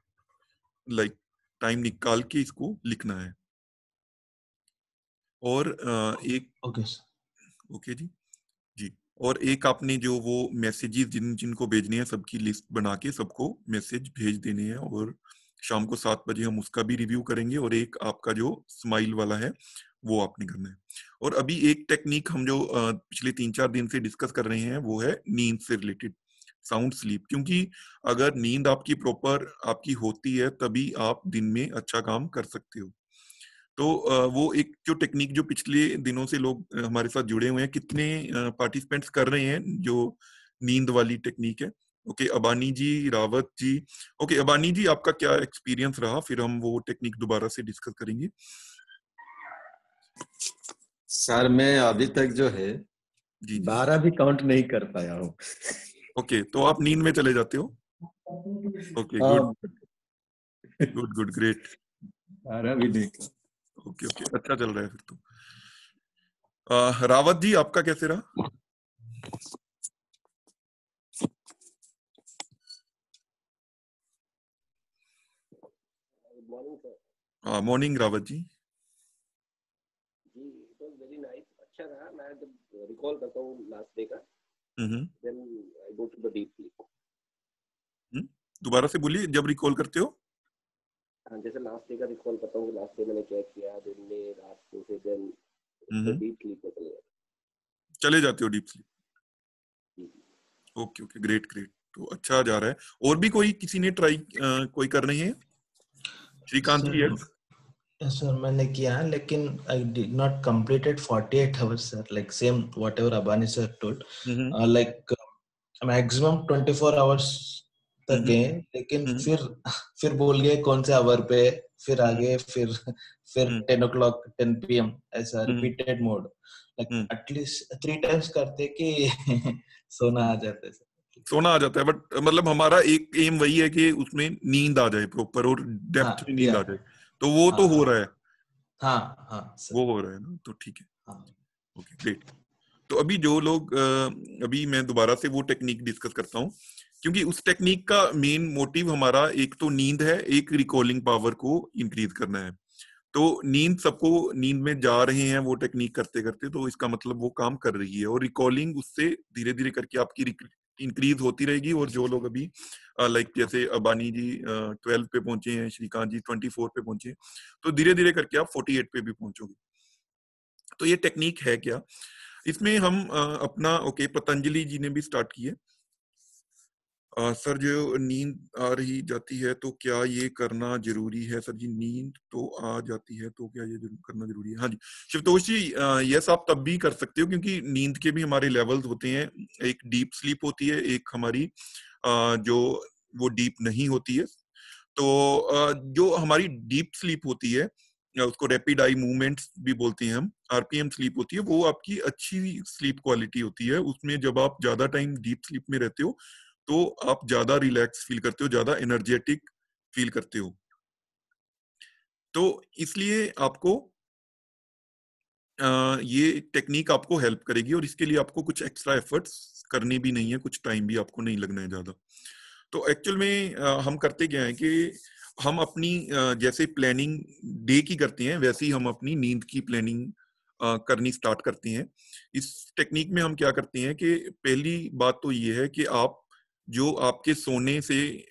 लाइक टाइम निकाल के इसको लिखना है। और एक ओके ओके जी जी। और एक आपने जो वो मैसेजेस जिन, जिनको भेजने हैं, सबकी लिस्ट बना के सबको मैसेज भेज देने हैं और शाम को सात बजे हम उसका भी रिव्यू करेंगे और एक आपका जो स्माइल वाला है, वो आपने करना है। और अभी एक टेक्निक हम जो पिछले तीन चार दिन से डिस्कस कर रहे हैं, वो है नींद से रिलेटेड साउंड स्लीप क्योंकि अगर नींद आपकी प्रॉपर आपकी होती है, तभी आप दिन में अच्छा काम कर सकते हो। तो वो एक जो टेक्निक जो पिछले दिनों से लोग हमारे साथ जुड़े हुए हैं कितने पार्टिसिपेंट्स कर रहे हैं जो नींद वाली टेक्निक है। ओके अबानी जी रावत जी। ओके अबानी जी आपका क्या एक्सपीरियंस रहा? फिर हम वो टेक्निक दोबारा से डिस्कस करेंगे। सर मैं अभी तक जो है जी बारह भी काउंट नहीं कर पाया हूँ। ओके तो आप नींद में चले जाते हो? Okay good good good great बारह भी नहीं ओके ओके अच्छा चल रहा है फिर तो। रावत जी आपका कैसे रहा? मॉर्निंग रावत जी। जी इट वाज वेरी नाइस अच्छा रहा मैं जब रिकॉल करता हूँ लास्ट डे का then I go to the deep sleep दोबारा से बोलिए जब रिकॉल करते हो? हाँ जैसे लास्ट डे का रिकॉल करता हूँ लास्ट डे मैंने क्या किया दिन में रात को फिर देन डीप स्लीप में चले जाते चले जाते हो deep sleep okay okay great great तो अच्छा जा रहा है। और भी कोई किसी ने ट्राई कोई कर रहे हैं? श्रीकांत जी है सर मैंने किया लेकिन I did not completed 48 hours sir like same whatever Abani sir told like maximum 24 hours तक गए लेकिन फिर फिर बोल गए कौन से आवर पे फिर आगे फिर फिर ten o'clock ten P M ऐसा repeated mode like at least three times करते कि सोना आ जाता है सोना आ जाता है बट मतलब हमारा एक एम वही है कि उसमें नींद आ जाए प्रॉपर और डेप्थ हाँ, में नींद आ जाए। तो वो तो हाँ, तो हो रहा है। हाँ हाँ वो हो रहा है ना तो ठीक है। ओके ग्रेट तो अभी जो लोग अभी मैं दोबारा से वो टेक्निक डिस्कस करता हूँ। क्योंकि उस टेक्निक का मेन मोटिव हमारा एक तो नींद है, एक रिकॉलिंग पावर को इंक्रीज करना है। तो नींद सबको, नींद में जा रहे हैं वो टेक्निक करते करते तो इसका मतलब वो काम कर रही है। और रिकॉलिंग उससे धीरे धीरे करके आपकी इंक्रीज होती रहेगी और जो लोग अभी लाइक जैसे अबानी जी ट्वेल्व पे पहुँचे हैं, श्रीकांत जी ट्वेंटी फोर पे पहुँचे तो धीरे धीरे करके आप फोर्टी एट पे भी पहुंचोगे। तो ये टेक्निक है क्या? इसमें हम अपना ओके पतंजलि जी ने भी स्टार्ट किया आ, सर जो नींद आ रही जाती है तो क्या ये करना ज़रूरी है? सर जी नींद तो आ जाती है तो क्या ये करना ज़रूरी है? हाँ जी शिवतोष जी यस आप तब भी कर सकते हो क्योंकि नींद के भी हमारे लेवल्स होते हैं। एक डीप स्लीप होती है एक हमारी आ, जो वो डीप नहीं होती है। तो जो हमारी डीप स्लीप होती है उसको रैपिड आई मूवमेंट्स भी बोलते हैं हम आरपीएम स्लीप होती है वो आपकी अच्छी स्लीप क्वालिटी होती है। उसमें जब आप ज़्यादा टाइम डीप स्लीप में रहते हो तो आप ज़्यादा रिलैक्स फील करते हो ज़्यादा एनर्जेटिक फील करते हो। तो इसलिए आपको आ, ये टेक्निक आपको हेल्प करेगी और इसके लिए आपको कुछ एक्स्ट्रा एफर्ट्स करनी भी नहीं है कुछ टाइम भी आपको नहीं लगना है ज़्यादा। तो एक्चुअल में आ, हम करते क्या है कि हम अपनी आ, जैसे प्लानिंग डे की करते हैं वैसे ही हम अपनी नींद की प्लानिंग करनी स्टार्ट करते हैं। इस टेक्निक में हम क्या करते हैं कि पहली बात तो ये है कि आप जो आपके सोने से,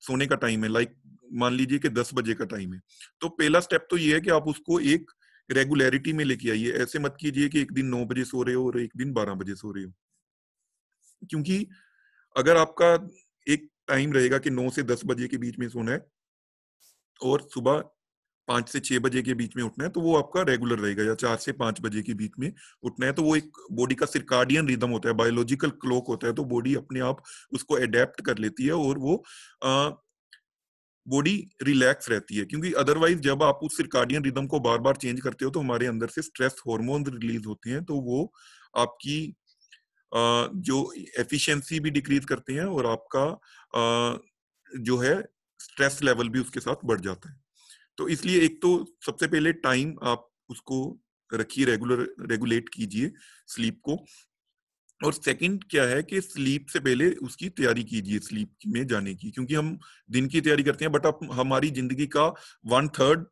सोने का टाइम है लाइक मान लीजिए कि दस बजे का टाइम है। तो पहला स्टेप तो ये है कि आप उसको एक रेगुलरिटी में लेके आइए। ऐसे मत कीजिए कि एक दिन नौ बजे सो रहे हो और एक दिन बारह बजे सो रहे हो। क्योंकि अगर आपका एक टाइम रहेगा कि नौ से दस बजे के बीच में सोना है और सुबह पाँच से छह बजे के बीच में उठना है तो वो आपका रेगुलर रहेगा, या चार से पाँच बजे के बीच में उठना है। तो वो एक बॉडी का सिरकार्डियन रिदम होता है बायोलॉजिकल क्लॉक होता है तो बॉडी अपने आप उसको अडेप्ट कर लेती है और वो बॉडी रिलैक्स रहती है। क्योंकि अदरवाइज़ जब आप उस सिरकार्डियन रिदम को बार बार चेंज करते हो तो हमारे अंदर से स्ट्रेस हॉर्मोन रिलीज़ होते हैं तो वो आपकी जो एफिशिएंसी भी डिक्रीज करते हैं और आपका जो है स्ट्रेस लेवल भी उसके साथ बढ़ जाता है। तो इसलिए एक तो सबसे पहले टाइम आप उसको रखिए रेगुलर रेगुलेट कीजिए स्लीप को। और सेकंड क्या है कि स्लीप से पहले उसकी तैयारी कीजिए स्लीप में जाने की, क्योंकि हम दिन की तैयारी करते हैं बट अब हमारी ज़िंदगी का वन थर्ड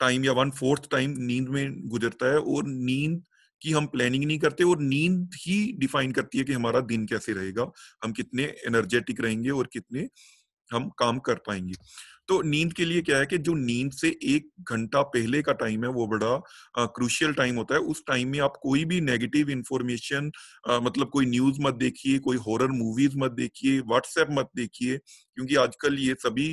टाइम या वन फोर्थ टाइम नींद में गुजरता है और नींद की हम प्लानिंग नहीं करते और नींद ही डिफाइन करती है कि हमारा दिन कैसे रहेगा, हम कितने एनर्जेटिक रहेंगे और कितने हम काम कर पाएँगे। तो नींद के लिए क्या है कि जो नींद से एक घंटा पहले का टाइम है, वो बड़ा क्रूशियल टाइम होता है। उस टाइम में आप कोई भी नेगेटिव इंफॉर्मेशन मतलब कोई न्यूज़ मत देखिए, कोई हॉरर मूवीज़ मत देखिए व्हाट्सएप मत देखिए, क्योंकि आजकल ये सभी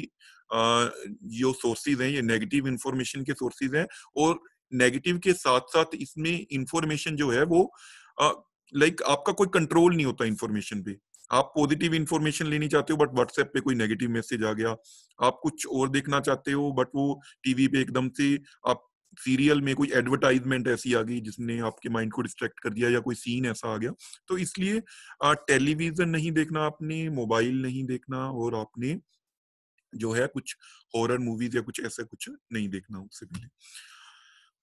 जो सोर्सेज हैं, ये नेगेटिव इंफॉर्मेशन के सोर्सेज हैं और नेगेटिव के साथ साथ इसमें इंफॉर्मेशन जो है वो लाइक आपका कोई कंट्रोल नहीं होता इंफॉर्मेशन पे। आप पॉजिटिव इन्फॉर्मेशन लेनी चाहते हो बट व्हाट्सएप पे कोई नेगेटिव मैसेज आ गया, आप कुछ और देखना चाहते हो बट वो टीवी पे एकदम से आप सीरियल में कोई एडवर्टाइजमेंट ऐसी आ गई जिसने आपके माइंड को डिस्ट्रैक्ट कर दिया या कोई सीन ऐसा आ गया। तो इसलिए टेलीविज़न नहीं देखना आपने मोबाइल नहीं देखना और आपने जो है कुछ हॉरर मूवीज़ या कुछ ऐसा कुछ नहीं देखना उससे पहले।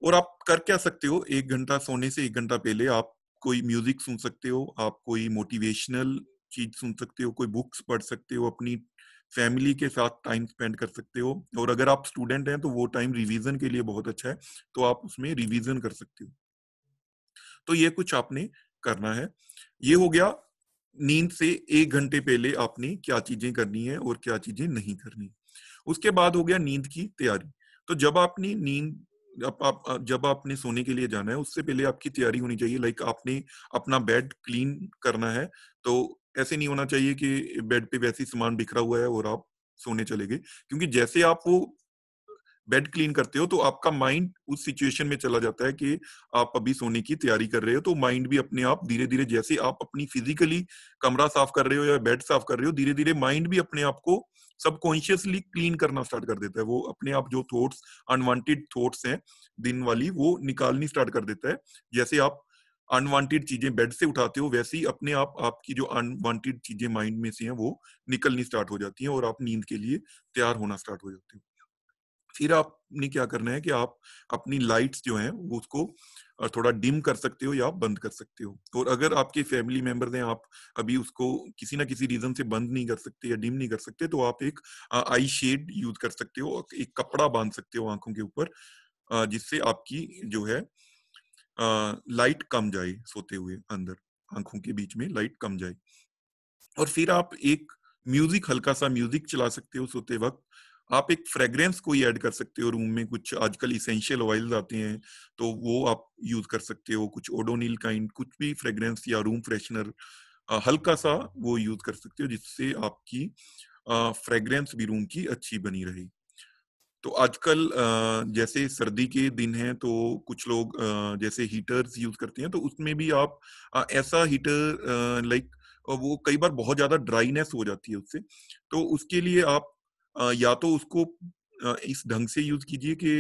और आप कर क्या सकते हो, एक घंटा सोने से एक घंटा पहले आप कोई म्यूज़िक सुन सकते हो, आप कोई मोटिवेशनल चीज़ सुन सकते हो कोई बुक्स पढ़ सकते हो अपनी फैमिली के साथ टाइम स्पेंड कर सकते हो और अगर आप स्टूडेंट हैं तो वो टाइम रिवीजन के लिए बहुत अच्छा है तो आप उसमें रिवीजन कर सकते हो। तो ये कुछ आपने करना है। ये हो गया नींद से एक घंटे पहले आपने क्या चीज़ें करनी है और क्या चीज़ें नहीं करनी। उसके बाद हो गया नींद की तैयारी। तो जब आपने नींद आप, आप जब आपने सोने के लिए जाना है उससे पहले आपकी तैयारी होनी चाहिए लाइक आपने अपना बेड क्लीन करना है तो ऐसे नहीं होना चाहिए कि बेड पे वैसे सामान बिखरा हुआ है और आप सोने चले गए। क्योंकि जैसे आप वो बेड क्लीन करते हो तो आपका माइंड उस सिचुएशन में चला जाता है कि आप अभी सोने की तैयारी कर रहे हो तो माइंड भी अपने आप धीरे धीरे जैसे आप अपनी फिजिकली कमरा साफ़ कर रहे हो या बेड साफ़ कर रहे हो धीरे धीरे माइंड भी अपने आप को सबकॉन्शियसली क्लीन करना स्टार्ट कर देता है। वो अपने आप जो थॉट्स, अनवांटेड थॉट्स हैं दिन वाली, वो निकालनी स्टार्ट कर देता है। जैसे आप अनवांटेड चीज़ें बेड से उठाते हो, वैसे ही अपने आप, आपकी जो अनवांटेड चीज़ें माइंड में से हैं, वो निकलनी स्टार्ट हो जाती हैं और आप नींद के लिए तैयार होना स्टार्ट हो जाते हो। फिर आपने क्या करना है कि आप अपनी लाइट्स जो हैं, वो उसको थोड़ा डिम कर सकते हो या बंद कर सकते हो। और अगर आपके फैमिली मेंबर हैं, आप अभी उसको किसी ना किसी रीजन से बंद नहीं कर सकते या डिम नहीं कर सकते तो आप एक आई शेड यूज़ कर सकते हो, एक कपड़ा बाँध सकते हो आँखों के ऊपर जिससे आपकी जो है लाइट कम जाए सोते हुए अंदर, आँखों के बीच में लाइट कम जाए। और फिर आप एक म्यूज़िक हल्का सा म्यूज़िक चला सकते हो सोते वक्त। आप एक फ्रेग्रेंस कोई ऐड कर सकते हो रूम में, कुछ आजकल इसेंशियल ऑयल्स आते हैं तो वो आप यूज़ कर सकते हो, कुछ ओडोनिल काइंड, कुछ भी फ्रेग्रेंस या रूम फ्रेशनर हल्का सा वो यूज़ कर सकते हो, जिससे आपकी फ्रेग्रेंस भी रूम की अच्छी बनी रहे। तो आजकल जैसे सर्दी के दिन है तो कुछ लोग जैसे हीटर्स यूज़ करते हैं तो उसमें भी आप ऐसा हीटर लाइक वो कई बार बहुत ज़्यादा ड्राइनेस हो जाती है उससे। तो उसके लिए आप या तो उसको इस ढंग से यूज़ कीजिए कि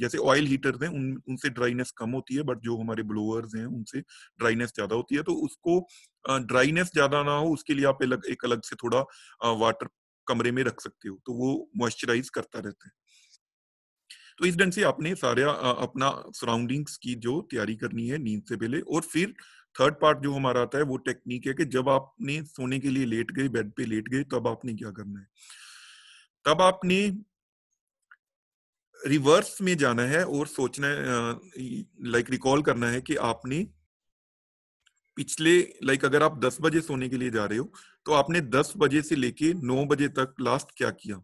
जैसे ऑयल हीटर्स हैं, उन, उनसे ड्राइनेस कम होती है, बट जो हमारे ब्लोअर्स हैं, उनसे ड्राइनेस ज़्यादा होती है। तो उसको ड्राइनेस ज़्यादा ना हो, उसके लिए आप एक अलग से थोड़ा वाटर कमरे में रख सकते हो तो वो मॉइस्चराइज करता रहता है। तो इस ढंग से आपने सारे अपना सराउंडिंग्स की जो तैयारी करनी है नींद से पहले और फिर थर्ड पार्ट जो हमारा आता है वो टेक्निक है कि जब आपने सोने के लिए लेट गए बेड पे लेट गए, तब आपने क्या करना है? तब आपने रिवर्स में जाना है और सोचना लाइक रिकॉल करना है कि आपने पिछले लाइक अगर आप 10 बजे सोने के लिए जा रहे हो तो आपने 10 बजे से लेके 9 बजे तक लास्ट क्या किया?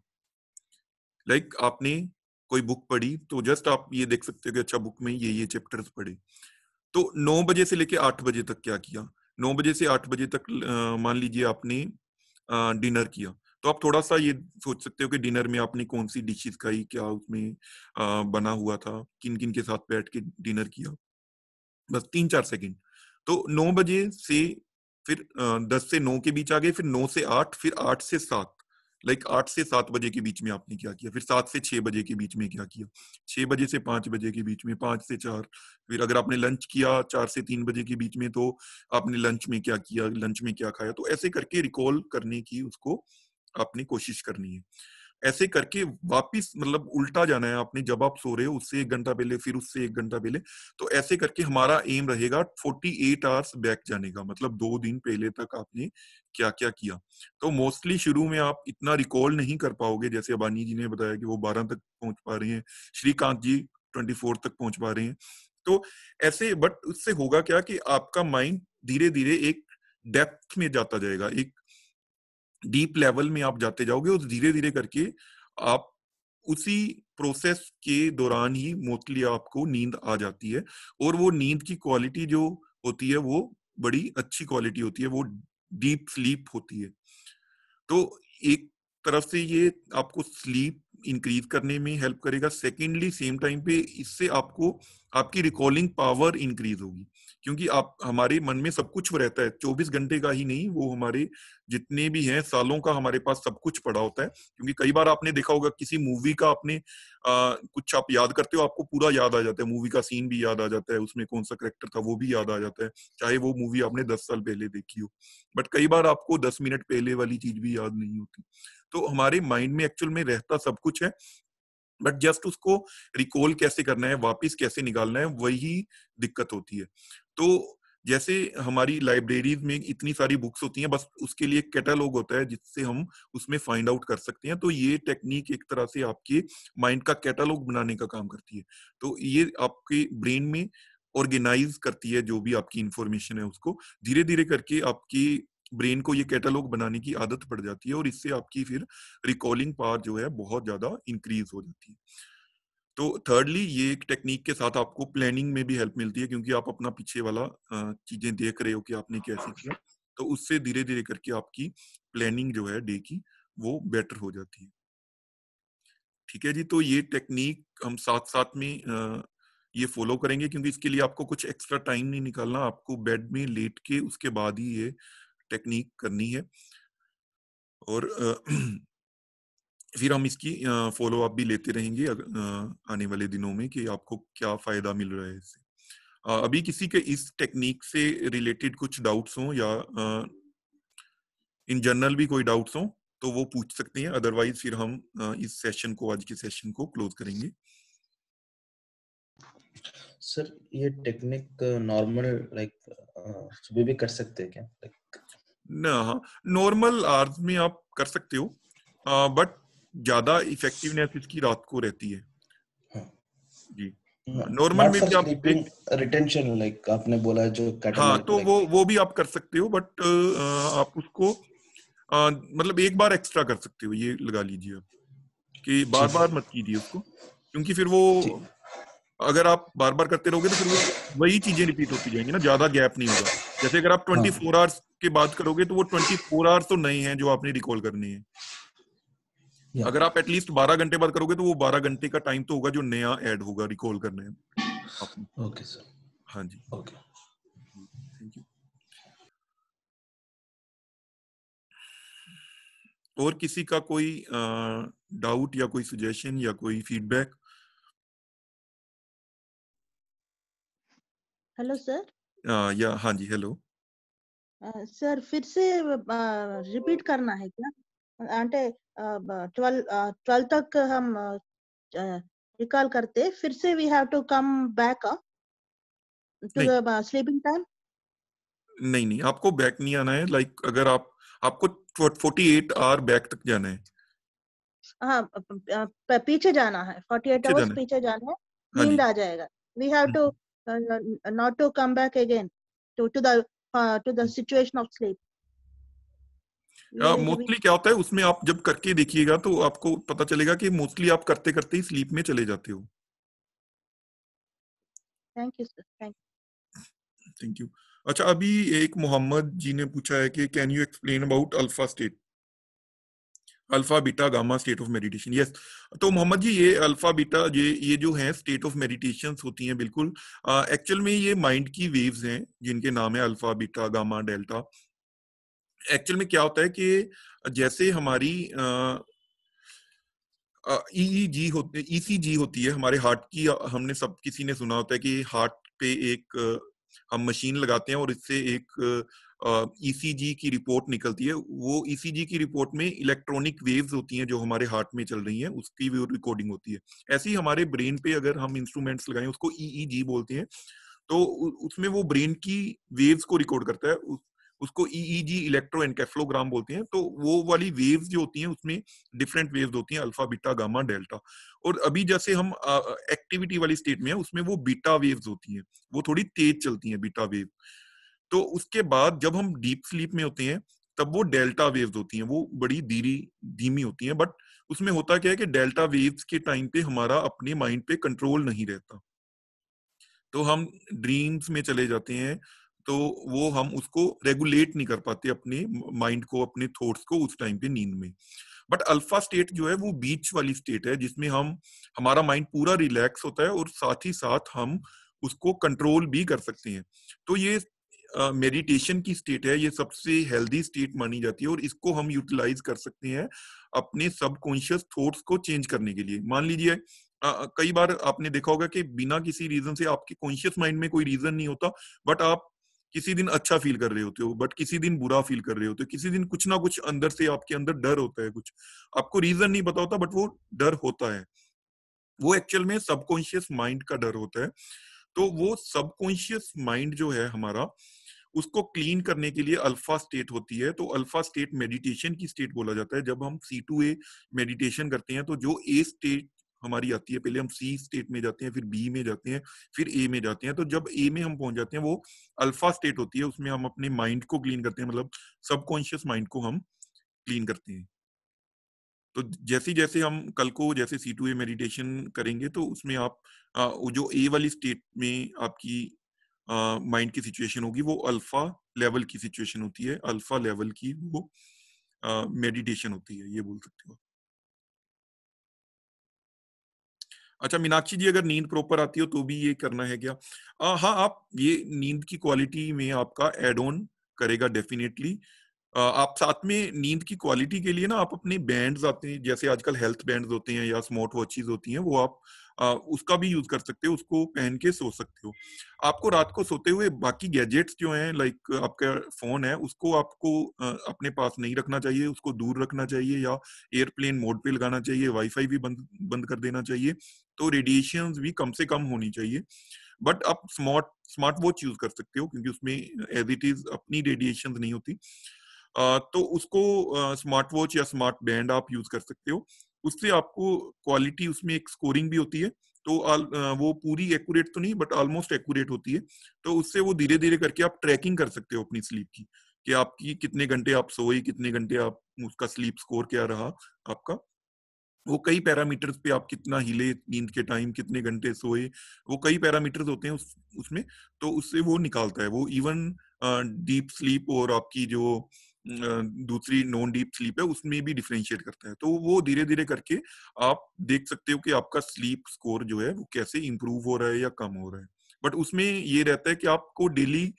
लाइक like, आपने कोई बुक पढ़ी? तो जस्ट आप ये देख सकते हो कि अच्छा बुक में ये ये चैप्टर्स पढ़े। तो 9 बजे से लेके 8 बजे तक क्या किया? 9 बजे से 8 बजे तक मान लीजिए आपने डिनर किया। तो आप थोड़ा सा ये सोच सकते हो कि डिनर में आपने कौन सी डिशेस खाई? क्या उसमें बना हुआ था? किन किन के साथ बैठ के डिनर किया? बस तीन चार सेकंड तो नौ बजे से फिर दस से नौ के बीच आ गए, फिर नौ से आठ, फिर आठ से सात। लाइक आठ से सात बजे के बीच में आपने क्या किया? फिर सात से छह बजे के बीच में क्या किया? छह बजे से पाँच बजे के बीच में, पाँच से चार। फिर अगर आपने लंच किया चार से तीन बजे के बीच में तो आपने लंच में क्या किया? लंच में क्या खाया? तो ऐसे करके रिकॉल करने की उसको आपने कोशिश करनी है। ऐसे करके वापिस मतलब उल्टा जाना है आपने, जब आप सो रहे हो उससे एक घंटा पहले, फिर उससे एक घंटा पहले तो ऐसे करके हमारा एम रहेगा 48 आवर्स बैक जाने का मतलब दो दिन पहले तक आपने क्या क्या। किया तो मोस्टली शुरू में आप इतना रिकॉल नहीं कर पाओगे, जैसे अबानी जी ने बताया कि वो बारह तक पहुँच पा रहे हैं, श्रीकांत जी ट्वेंटी तक पहुँच पा रहे हैं। तो ऐसे बट उससे होगा क्या कि आपका माइंड धीरे धीरे एक डेप्थ में जाता जाएगा, एक डीप लेवल में आप जाते जाओगे और धीरे धीरे करके आप उसी प्रोसेस के दौरान ही मोस्टली आपको नींद आ जाती है और वो नींद की क्वालिटी जो होती है वो बड़ी अच्छी क्वालिटी होती है, वो डीप स्लीप होती है। तो एक तरफ़ से ये आपको स्लीप इंक्रीज करने में हेल्प करेगा, सेकेंडली सेम टाइम पे इससे आपको, आपकी रिकॉलिंग पावर इंक्रीज होगी। क्योंकि आप हमारे मन में सब कुछ रहता है चौबीस घंटे का ही नहीं वो हमारे जितने भी हैं सालों का हमारे पास सब कुछ पड़ा होता है। क्योंकि कई बार आपने देखा होगा किसी मूवी का आपने आ, कुछ आप याद करते हो आपको पूरा याद आ जाता है। मूवी का सीन भी याद आ जाता है उसमें कौन सा करेक्टर था वो भी याद आ जाता है। चाहे वो मूवी आपने दस साल पहले देखी हो। बट कई बार आपको दस मिनट पहले वाली चीज़ भी याद नहीं होती। तो हमारे माइंड में एक्चुअल में रहता सब कुछ है। बट जस्ट उसको रिकॉल कैसे करना है, वापिस कैसे निकालना है, वही दिक्कत होती है। तो जैसे हमारी लाइब्रेरीज में इतनी सारी बुक्स होती हैं, बस उसके लिए कैटलॉग होता है, जिससे हम उसमें फाइंड आउट कर सकते हैं। तो ये टेक्निक एक तरह से आपके माइंड का कैटलॉग बनाने का काम करती है। तो ये आपके ब्रेन में ऑर्गेनाइज करती है जो भी आपकी इंफॉर्मेशन है उसको। धीरे धीरे करके आपकी ब्रेन को ये कैटलॉग बनाने की आदत पड़ जाती है और इससे आपकी फिर रिकॉलिंग पावर जो है बहुत ज़्यादा इंक्रीज हो जाती है। तो थर्डली ये एक टेक्निक के साथ आपको प्लानिंग में भी हेल्प मिलती है क्योंकि आप अपना पीछे वाला चीज़ें देख रहे हो कि आपने कैसे किया तो उससे धीरे धीरे करके आपकी प्लानिंग जो है डे की वो बेटर हो जाती है। ठीक है जी तो ये टेक्निक हम साथ साथ में ये फॉलो करेंगे क्योंकि इसके लिए आपको कुछ एक्स्ट्रा टाइम नहीं निकालना, आपको बेड में लेट के उसके बाद ही ये टेक्निक करनी है। और फिर हम इसकी फॉलो अप भी लेते रहेंगे आने वाले दिनों में कि आपको क्या फ़ायदा मिल रहा है इससे। अभी किसी के इस टेक्निक से रिलेटेड कुछ डाउट्स हों या इन जनरल भी कोई डाउट्स हों तो वो पूछ सकते हैं। अदरवाइज़ फिर हम इस सेशन को, आज के सेशन को क्लोज करेंगे। सर ये टेक्निक नॉर्मल लाइक सुबह भी कर सकते हैं क्या? नॉर्मल आवर्स में आप कर सकते हो बट ज़्यादा इफेक्टिवनेस इसकी रात को रहती है। हाँ। जी। नॉर्मल में भी आप रिटेंशन लाइक आपने बोला जो हाँ तो वो वो भी आप कर सकते हो बट आप उसको आ, मतलब एक बार एक्स्ट्रा कर सकते हो ये लगा लीजिए आप कि बार बार मत कीजिए उसको क्योंकि फिर वो अगर आप बार बार करते रहोगे तो फिर वही चीज़ें रिपीट होती जाएँगी ना ज़्यादा गैप नहीं होगा। जैसे अगर आप ट्वेंटी फोर आवर्स की बात करोगे तो वो ट्वेंटी फोर आवर्स तो नहीं है जो आपने रिकॉल करनी है। अगर आप एटलीस्ट बारह घंटे बाद करोगे तो वो बारह घंटे का टाइम तो होगा जो नया ऐड होगा रिकॉल करने में। ओके सर हाँ जी। ओके थैंक यू और किसी का कोई डाउट या कोई सजेशन या कोई फीडबैक हेलो सर या हाँ जी हेलो। सर फिर से रिपीट करना है क्या? ट्वेल्व ट्वेल्व तक हम रिकॉल करते फिर से we have to come back to the sleeping time नहीं नहीं आपको बैक नहीं आना है लाइक like, अगर आप आपको 48 आवर बैक तक जाना है। हाँ पीछे जाना है 48 आवर्स पीछे जाना है हाँ नींद आ जाएगा। We have to not to come back again to to the to the situation of sleep mostly क्या होता है उसमें आप जब करके देखिएगा तो आपको पता चलेगा कि मोस्टली आप करते करते ही स्लीप में चले जाते हो। Thank you sir thank you अच्छा अभी एक मोहम्मद जी ने पूछा है कि can you explain about alpha state alpha, beta, gamma state of meditation yes तो मोहम्मद जी, ये अल्फ़ा, बीटा, ये ये जो है स्टेट ऑफ़ मेडिटेशन होती हैं, बिल्कुल एक्चुअल में ये माइंड की वेव्स हैं, जिनके नाम है alpha, beta, gamma, delta. Actual में क्या होता है कि जैसे हमारी ईईजी होते ईसीजी होती है, हमारे हार्ट की, हमने सब किसी ने सुना होता है कि हार्ट पे एक, हम मशीन लगाते हैं और इससे एक ईसीजी की रिपोर्ट निकलती है। वो ईसीजी की रिपोर्ट में इलेक्ट्रॉनिक वेव्स होती हैं जो हमारे हार्ट में चल रही हैं उसकी भी रिकॉर्डिंग होती है। ऐसे ही हमारे ब्रेन पे अगर हम इंस्ट्रूमेंट्स लगाएँ उसको ईईजी बोलते हैं तो उसमें वो ब्रेन की वेव्स को रिकॉर्ड करता है। उस, उसको ईईजी इलेक्ट्रो एनकेफ्लोग्राम बोलते हैं। तो वो वाली वेव्स जो होती हैं उसमें डिफरेंट वेव्स होती हैं अल्फ़ा बीटा गामा डेल्टा और अभी जैसे हम एक्टिविटी वाली स्टेट में है उसमें वो बीटा वेव्स होती हैं। वो थोड़ी तेज चलती हैं बीटा वेव तो उसके बाद जब हम डीप स्लीप में होते हैं, तब वो डेल्टा वेव्स होती हैं, वो बड़ी धीरी, धीमी होती हैं बट उसमें होता क्या है कि डेल्टा वेव्स के टाइम पे हमारा अपने माइंड पे कंट्रोल नहीं रहता। तो हम ड्रीम्स में चले जाते हैं तो वो हम उसको रेगुलेट नहीं कर पाते अपने माइंड को, अपने थॉट्स को उस टाइम पे नींद में। बट अल्फ़ा स्टेट जो है, वो बीच वाली स्टेट है, जिसमें हम, हमारा माइंड पूरा रिलैक्स होता है और साथ ही साथ हम उसको कंट्रोल भी कर सकते हैं। तो ये मेडिटेशन की स्टेट है, ये सबसे हेल्दी स्टेट मानी जाती है और इसको हम यूटिलाइज कर सकते हैं अपने सबकॉन्शियस थॉट्स को चेंज करने के लिए। मान लीजिए कई बार आपने देखा होगा कि बिना किसी रीजन से आपके कॉन्शियस माइंड में कोई रीजन नहीं होता बट आप किसी दिन अच्छा फील कर रहे होते हो बट किसी दिन बुरा फील कर रहे होते हो, किसी दिन कुछ ना कुछ अंदर से आपके अंदर डर होता है कुछ। आपको रीजन नहीं पता होता बट वो डर होता है। वो एक्चुअल में सबकॉन्शियस माइंड का डर होता है। तो वो सबकॉन्शियस माइंड जो है हमारा उसको क्लीन करने के लिए अल्फ़ा स्टेट होती है तो अल्फ़ा स्टेट मेडिटेशन की स्टेट बोला जाता है। जब हम सी टू ए मेडिटेशन करते हैं तो जो ए स्टेट हमारी आती है पहले हम सी स्टेट में जाते हैं फिर बी में जाते हैं फिर ए में जाते हैं तो जब ए में हम पहुँच जाते हैं वो अल्फ़ा स्टेट होती है उसमें हम अपने माइंड को क्लीन करते हैं मतलब सबकॉन्शियस माइंड को हम क्लीन करते हैं। तो जैसे जैसे हम कल को जैसे सी टू ए मेडिटेशन करेंगे तो उसमें आप आ, जो ए वाली स्टेट में आपकी माइंड की सिचुएशन होगी वो अल्फ़ा लेवल की सिचुएशन होती है अल्फ़ा लेवल की वो मेडिटेशन होती है ये बोल सकते हो अच्छा मीनाक्षी जी अगर नींद प्रॉपर आती हो तो भी ये करना है क्या? आ, हाँ आप ये नींद की क्वालिटी में आपका एड ऑन करेगा डेफिनेटली आप साथ में नींद की क्वालिटी के लिए ना आप अपने बैंड्स आते हैं जैसे आजकल हेल्थ बैंड्स होते हैं या स्मार्ट वॉचेज होती हैं वो आप आ, उसका भी यूज़ कर सकते हो, उसको पहन के सो सकते हो। आपको रात को सोते हुए बाकी गैजेट्स जो हैं, लाइक आपका फ़ोन है, उसको आपको अपने पास नहीं रखना चाहिए, उसको दूर रखना चाहिए या एयरप्लेन मोड पे लगाना चाहिए, वाईफाई भी बंद बंद कर देना चाहिए तो रेडिएशन भी कम से कम होनी चाहिए। बट आप स्मार्ट स्मार्ट वॉच यूज़ कर सकते हो, क्योंकि उसमें एज इट इज़ अपनी रेडिएशन नहीं होती। तो उसको स्मार्ट वॉच या स्मार्ट बैंड आप यूज़ कर सकते हो। उससे आपको क्वालिटी उसमें एक स्कोरिंग भी होती है। तो वो पूरी एक्यूरेट तो नहीं बट ऑलमोस्ट एक्यूरेट होती है। तो उससे वो धीरे धीरे करके आप ट्रैकिंग कर सकते हो अपनी स्लीप की, कि आपकी कितने घंटे आप सोए, कितने घंटे आप उसका स्लीप स्कोर क्या रहा आपका। वो कई पैरामीटर्स पे आप कितना हिले नींद के टाइम कितने घंटे सोए, वो कई पैरामीटर्स होते हैं उस, उसमें। तो उससे वो निकालता है। वो इवन डीप स्लीप और आपकी जो दूसरी नॉन डीप स्लीप है, उसमें भी डिफ्रेंशिएट करता है। तो वो धीरे धीरे करके आप देख सकते हो कि आपका स्लीप स्कोर जो है, वो कैसे इंप्रूव हो रहा है या कम हो रहा है। बट उसमें ये रहता है कि आपको डेली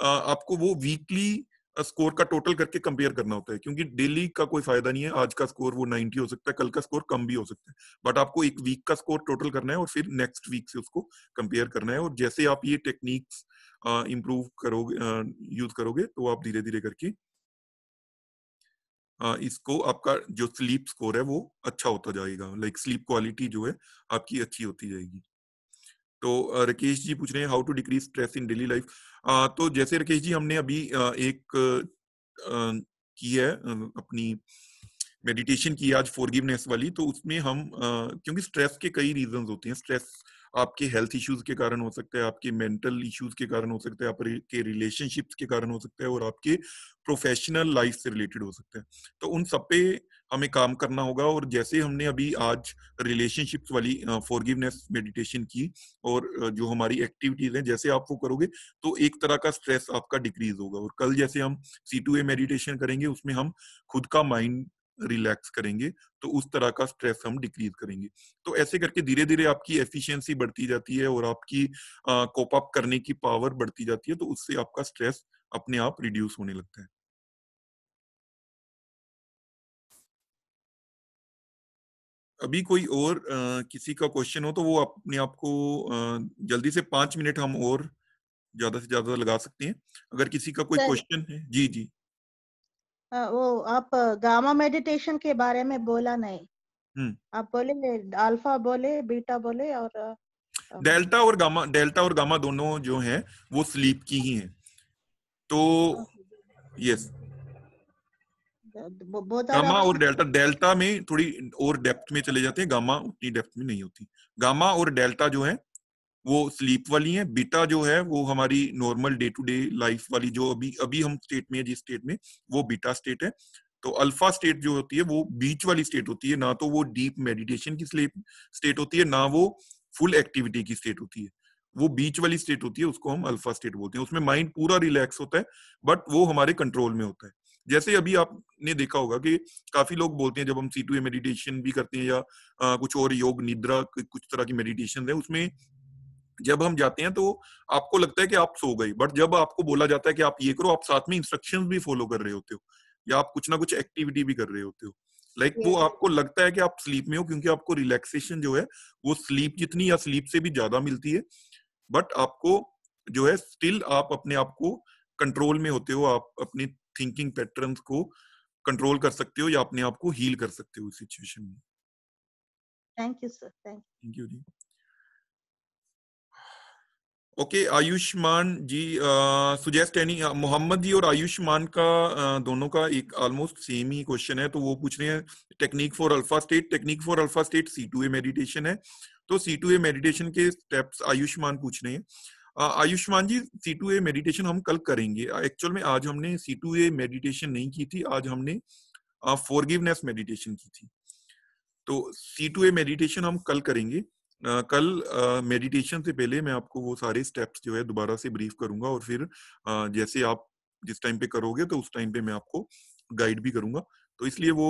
आपको वो वीकली स्कोर का टोटल करके कंपेयर करना होता है, क्योंकि डेली का कोई फ़ायदा नहीं है, आज का स्कोर वो 90 हो सकता है, कल का स्कोर कम भी हो सकता है। बट आपको एक वीक का स्कोर टोटल करना है और फिर नेक्स्ट वीक से उसको कंपेयर करना है। और जैसे आप ये टेक्निक्स इंप्रूव करोगे यूज़ करोगे तो आप धीरे धीरे करके इसको आपका जो स्लीप स्कोर है वो अच्छा होता जाएगा। लाइक स्लीप क्वालिटी जो है आपकी अच्छी होती जाएगी। तो राकेश जी पूछ रहे हैं how to decrease stress in daily life तो जैसे राकेश जी हमने अभी एक की है अपनी मेडिटेशन की आज फॉरगिवनेस वाली तो उसमें हम क्योंकि स्ट्रेस के कई रीजंस होते हैं स्ट्रेस आपके हेल्थ इश्यूज़ के कारण हो सकता है, आपके मेंटल इश्यूज़ के कारण हो सकता है, आपके रिलेशनशिप्स के कारण हो सकता है और आपके प्रोफेशनल लाइफ से रिलेटेड हो सकता है। तो उन सब पे हमें काम करना होगा और जैसे हमने अभी आज रिलेशनशिप्स वाली फॉरगिवनेस मेडिटेशन की और जो हमारी एक्टिविटीज़ हैं, जैसे आप वो करोगे तो एक तरह का स्ट्रेस आपका डिक्रीज होगा और कल जैसे हम सी टू ए मेडिटेशन करेंगे, उसमें हम खुद का माइंड रिलैक्स करेंगे तो उस तरह का स्ट्रेस हम डिक्रीज करेंगे। तो ऐसे करके धीरे धीरे आपकी एफिशिएंसी बढ़ती जाती है और आपकी कोप अप करने की पावर बढ़ती जाती है तो उससे आपका स्ट्रेस अपने आप रिड्यूस होने लगता है। अभी कोई और आ, किसी का क्वेश्चन हो तो वो अपने आप को जल्दी से पाँच मिनट हम और ज़्यादा से ज़्यादा लगा सकते हैं। अगर किसी का कोई क्वेश्चन है जी जी। वो आप गामा मेडिटेशन के बारे में बोला नहीं। हम्म। आप बोले अल्फ़ा बोले बीटा बोले और डेल्टा और गामा डेल्टा और गामा दोनों जो हैं वो स्लीप की ही हैं। तो यस। गामा और डेल्टा डेल्टा में थोड़ी और डेप्थ में चले जाते हैं गामा उतनी डेप्थ में नहीं होती। गामा और डेल्टा जो है वो स्लीप वाली है बीटा जो है वो हमारी normal day to day life वाली जो अभी अभी हम स्टेट में जिस स्टेट में वो बीटा स्टेट है। तो अल्फ़ा स्टेट जो होती है वो बीच वाली स्टेट होती है ना तो वो डीप मेडिटेशन की स्लीप स्टेट होती है ना वो फुल एक्टिविटी की स्टेट होती है। वो बीच वाली स्टेट होती है उसको हम अल्फ़ा स्टेट बोलते हैं। उसमें माइंड पूरा रिलैक्स होता है बट वो हमारे कंट्रोल में होता है। जैसे अभी आपने देखा होगा कि काफ़ी लोग बोलते हैं जब हम सी टू मेडिटेशन भी करते हैं या आ, कुछ और योग निद्रा कुछ तरह की मेडिटेशन है उसमें जब हम जाते हैं तो आपको लगता है कि आप सो गए बट जब आपको बोला जाता है कि आप ये करो आप साथ में इंस्ट्रक्शंस भी फॉलो कर रहे होते हो या आप कुछ ना कुछ एक्टिविटी भी कर रहे होते हो। लाइक like, वो आपको लगता है कि आप स्लीप में हो क्योंकि आपको रिलैक्सेशन जो है वो स्लीप जितनी या स्लीप से भी ज़्यादा मिलती है। बट आपको जो है स्टिल आप अपने आप को कंट्रोल में होते हो आप अपनी थिंकिंग पैटर्न को कंट्रोल कर सकते हो या अपने आप को हील कर सकते हो सिचुएशन में। Thank you sir thank you ji. Okay Ayushman ji suggest any Mohammed ji और आयुष्मान का uh, दोनों का एक ऑलमोस्ट सेम ही क्वेश्चन है तो वो पूछ रहे हैं technique for alpha state technique for alpha state C two A meditation है। तो सी टू ए मेडिटेशन के स्टेप्स आयुष्मान पूछ रहे हैं। Ayushman ji C two A meditation हम कल करेंगे। एक्चुअल में आज हमने सी टू ए मेडिटेशन नहीं की थी आज हमने फॉरगिवनेस मेडिटेशन की थी। तो सी टू ए मेडिटेशन हम कल करेंगे। कल मेडिटेशन से पहले मैं आपको वो सारे स्टेप्स जो है दोबारा से ब्रीफ करूँगा और फिर जैसे आप जिस टाइम पे करोगे तो उस टाइम पे मैं आपको गाइड भी करूँगा। तो इसलिए वो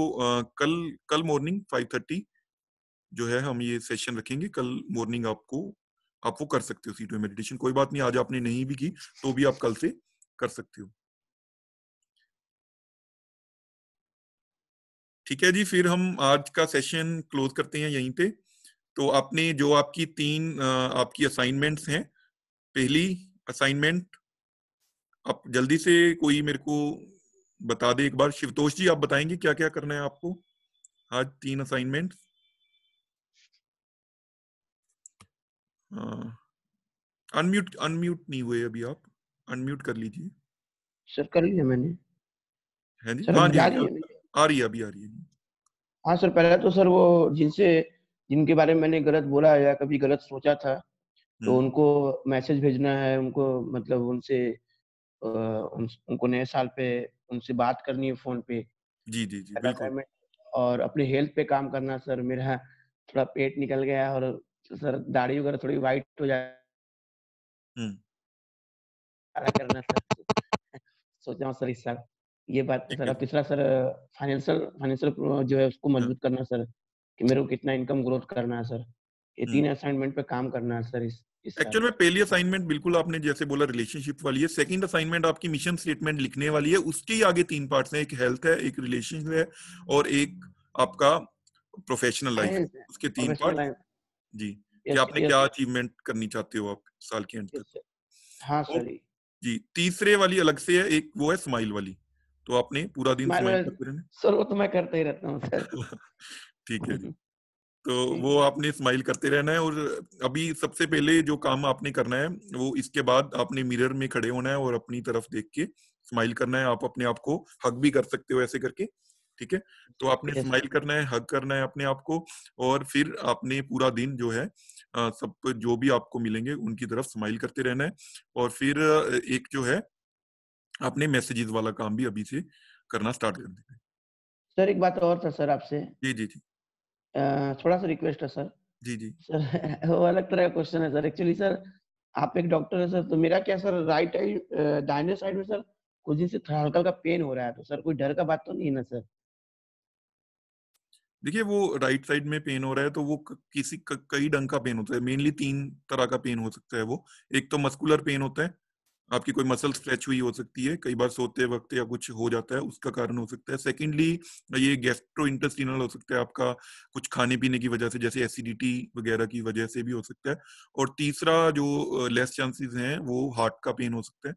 कल कल मॉर्निंग फाइव थर्टी जो है हम ये सेशन रखेंगे। कल मॉर्निंग आपको, आप वो कर सकते हो सी टू मेडिटेशन कोई बात नहीं, आज आपने नहीं भी की तो भी आप कल से कर सकते हो। ठीक है जी, फिर हम आज का सेशन क्लोज करते हैं यहीं पे। तो आपने जो आपकी तीन आपकी असाइनमेंट्स हैं पहली असाइनमेंट आप जल्दी से कोई मेरे को बता दे एक बार। शिवतोष जी आप बताएँगे क्या क्या करना है आपको आज तीन असाइनमेंट अनम्यूट अनम्यूट नहीं हुए अभी आप अनम्यूट कर लीजिए। सर कर लिया मैंने। है जी? हाँ जी आ रही है अभी आ रही है हाँ सर पहले तो सर वो जिनसे जिनके बारे में मैंने गलत बोला या कभी गलत सोचा था तो उनको मैसेज भेजना है उनको मतलब उनसे उन, उनको नए साल पे उनसे बात करनी है फ़ोन पे जी जी जी बिल्कुल। और अपने हेल्थ पे काम करना सर मेरा थोड़ा पेट निकल गया और सर दाढ़ी वगैरह थोड़ी वाइट हो जाए करना सर सोचा हूँ सर इस साल ये बात सर तीसरा सर फाइनेंशियल फाइनेंशियल जो है उसको मज़बूत करना सर। कि मेरे को कितना इनकम ग्रोथ करना है सर ये तीन असाइनमेंट पे काम करना है सर इस एक्चुअल में पहली असाइनमेंट बिल्कुल आपने जैसे बोला रिलेशनशिप वाली है। सेकंड असाइनमेंट आपकी मिशन स्टेटमेंट लिखने वाली है। उसके ही आगे तीन पार्ट्स हैं। एक हेल्थ है एक रिलेशनशिप है और एक आपका प्रोफेशनल लाइफ उसके तीन पार्ट जी। कि आपने क्या अचीवमेंट करनी चाहते हो आप साल के एंड तक? हाँ सर जी तीसरे वाली अलग से है एक वो है स्माइल वाली। तो आपने पूरा दिन स्माइल सर वो तो मैं करते ही रहता हूँ सर ठीक है। जी। तो वो आपने स्माइल करते रहना है और अभी सबसे पहले जो काम आपने करना है वो इसके बाद आपने मिरर में खड़े होना है और अपनी तरफ़ देख के स्माइल करना है। आप अपने आप को हक भी कर सकते हो ऐसे करके ठीक है? तो आपने स्माइल करना है हक करना है अपने आप को और फिर आपने पूरा दिन जो है सब जो भी आपको मिलेंगे उनकी तरफ़ स्माइल करते रहना है और फिर एक जो है आपने मैसेजेस वाला काम भी अभी से करना स्टार्ट कर देना है। सर एक बात और था सर आपसे। जी जी जी। थोड़ा सा रिक्वेस्ट है सर। जी जी। सर वो अलग तरह का क्वेश्चन है सर। एक्चुअली सर आप एक डॉक्टर है सर तो मेरा क्या सर राइट दाहिने साइड में सर कुछ दिन से हल्का हल्का पेन हो रहा है तो सर कोई डर का बात तो नहीं है ना सर? देखिए वो राइट साइड में पेन हो रहा है तो वो किसी कई ढंग का पेन होता है मेनली तीन तरह का पेन हो सकता है वो। एक तो मस्कुलर पेन होता है आपकी कोई मसल स्ट्रेच हुई हो सकती है कई बार सोते वक्त या कुछ हो जाता है उसका कारण हो सकता है। सेकेंडली ये गैस्ट्रो इंटेस्टिनल हो सकता है आपका कुछ खाने पीने की वजह से जैसे एसिडिटी वगैरह की वजह से भी हो सकता है। और तीसरा जो लेस चांसेस हैं वो हार्ट का पेन हो सकता है।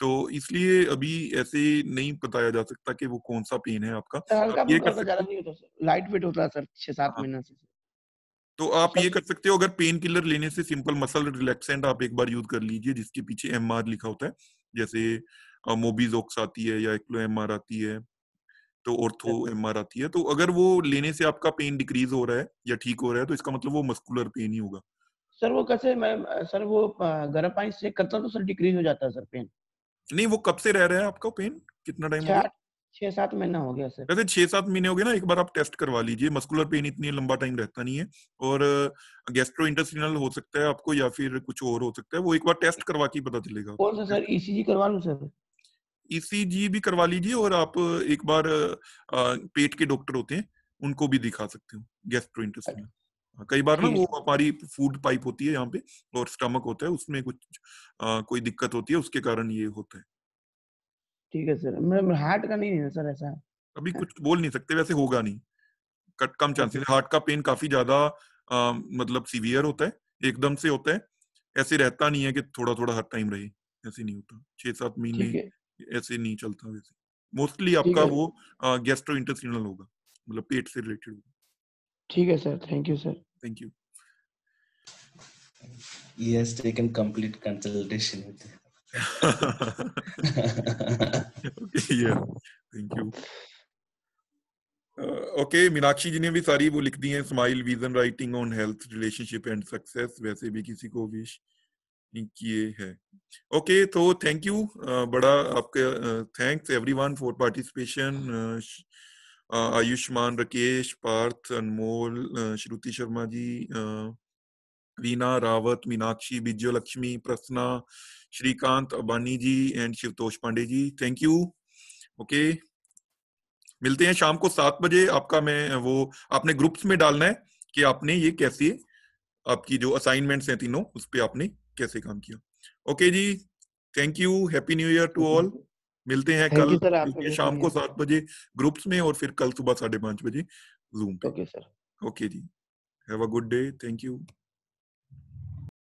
तो इसलिए अभी ऐसे नहीं बताया जा सकता कि वो कौन सा पेन है आपका। लाइट वेट होता है सर छह सात हाँ। महीना से तो आप ये कर सकते हो अगर पेन किलर लेने से सिंपल मसल रिलैक्सेंट आप एक बार यूज़ कर लीजिए जिसके पीछे एमआर लिखा होता है। जैसे मोबीजोक्स आती है या एक्लो एम आती है तो ऑर्थो एम आती है। तो अगर वो लेने से आपका पेन डिक्रीज हो रहा है या ठीक हो रहा है तो इसका मतलब वो मस्कुलर पेन ही होगा। सर वो कैसे मैं सर वो गर्म पानी से करता तो सर डिक्रीज हो जाता है सर पेन नहीं वो कब से रह रहा है आपका पेन कितना टाइम हो गया? छह सात महीना हो गया सर। वैसे छह सात महीने हो गए ना एक बार आप टेस्ट करवा लीजिए मस्कुलर पेन इतनी लंबा टाइम रहता नहीं है और गैस्ट्रो इंटेस्टिनल हो सकता है आपको या फिर कुछ और हो सकता है वो एक बार टेस्ट करवा के पता चलेगा। कौन सा सर? ईसीजी e करवा लूँ सर? ईसीजी e भी करवा लीजिए और आप एक बार पेट के डॉक्टर होते हैं उनको भी दिखा सकते हो गैस्ट्रो इंटेस्टिनल हाँ, कई बार ना वो हमारी फ़ूड पाइप होती है यहाँ पे और स्टमक होता है उसमें कुछ आ, कोई दिक्कत होती है उसके कारण ये होता है। ठीक है सर। मैं हार्ट का नहीं है सर ऐसा। अभी कुछ बोल नहीं सकते वैसे होगा नहीं। कट कम चांसेस हार्ट का पेन काफ़ी ज़्यादा मतलब सीवियर होता है एकदम से होता है। ऐसे रहता नहीं है कि थोड़ा थोड़ा हर टाइम रहे ऐसे नहीं होता। छह सात महीने ऐसे नहीं चलता वैसे। मोस्टली आपका वो गैस्ट्रो इंटेस्टिनल होगा मतलब पेट से रिलेटेड होगा। ठीक है sir thank you sir thank you he has taken complete consultation with okay, yeah. Thank you. Okay uh, Meenakshi ji ने भी सारी वो लिख दी हैं smile vision writing on health relationship and success वैसे भी किसी को विश किए है ओके तो थैंक यू बड़ा आपके thanks everyone for participation Ayushman Rakesh Parth Anmol uh, Shruti Sharma ji uh, Reena Rawat Meenakshi Vijay Lakshmi Prasanna Shrikant Abani ji and Shivtosh Pandey ji thank you okay मिलते हैं शाम को सात बजे। आपका मैं वो आपने ग्रुप्स में डालना है कि आपने ये कैसे आपकी जो असाइनमेंट्स हैं तीनों उस पर आपने कैसे काम किया। Okay ji thank you happy new year to all मिलते हैं कल। शाम को। सात बजे ग्रुप्स में और फिर कल सुबह साढ़े पाँच बजे जूम पे। Okay sir okay ji. Have a good day thank you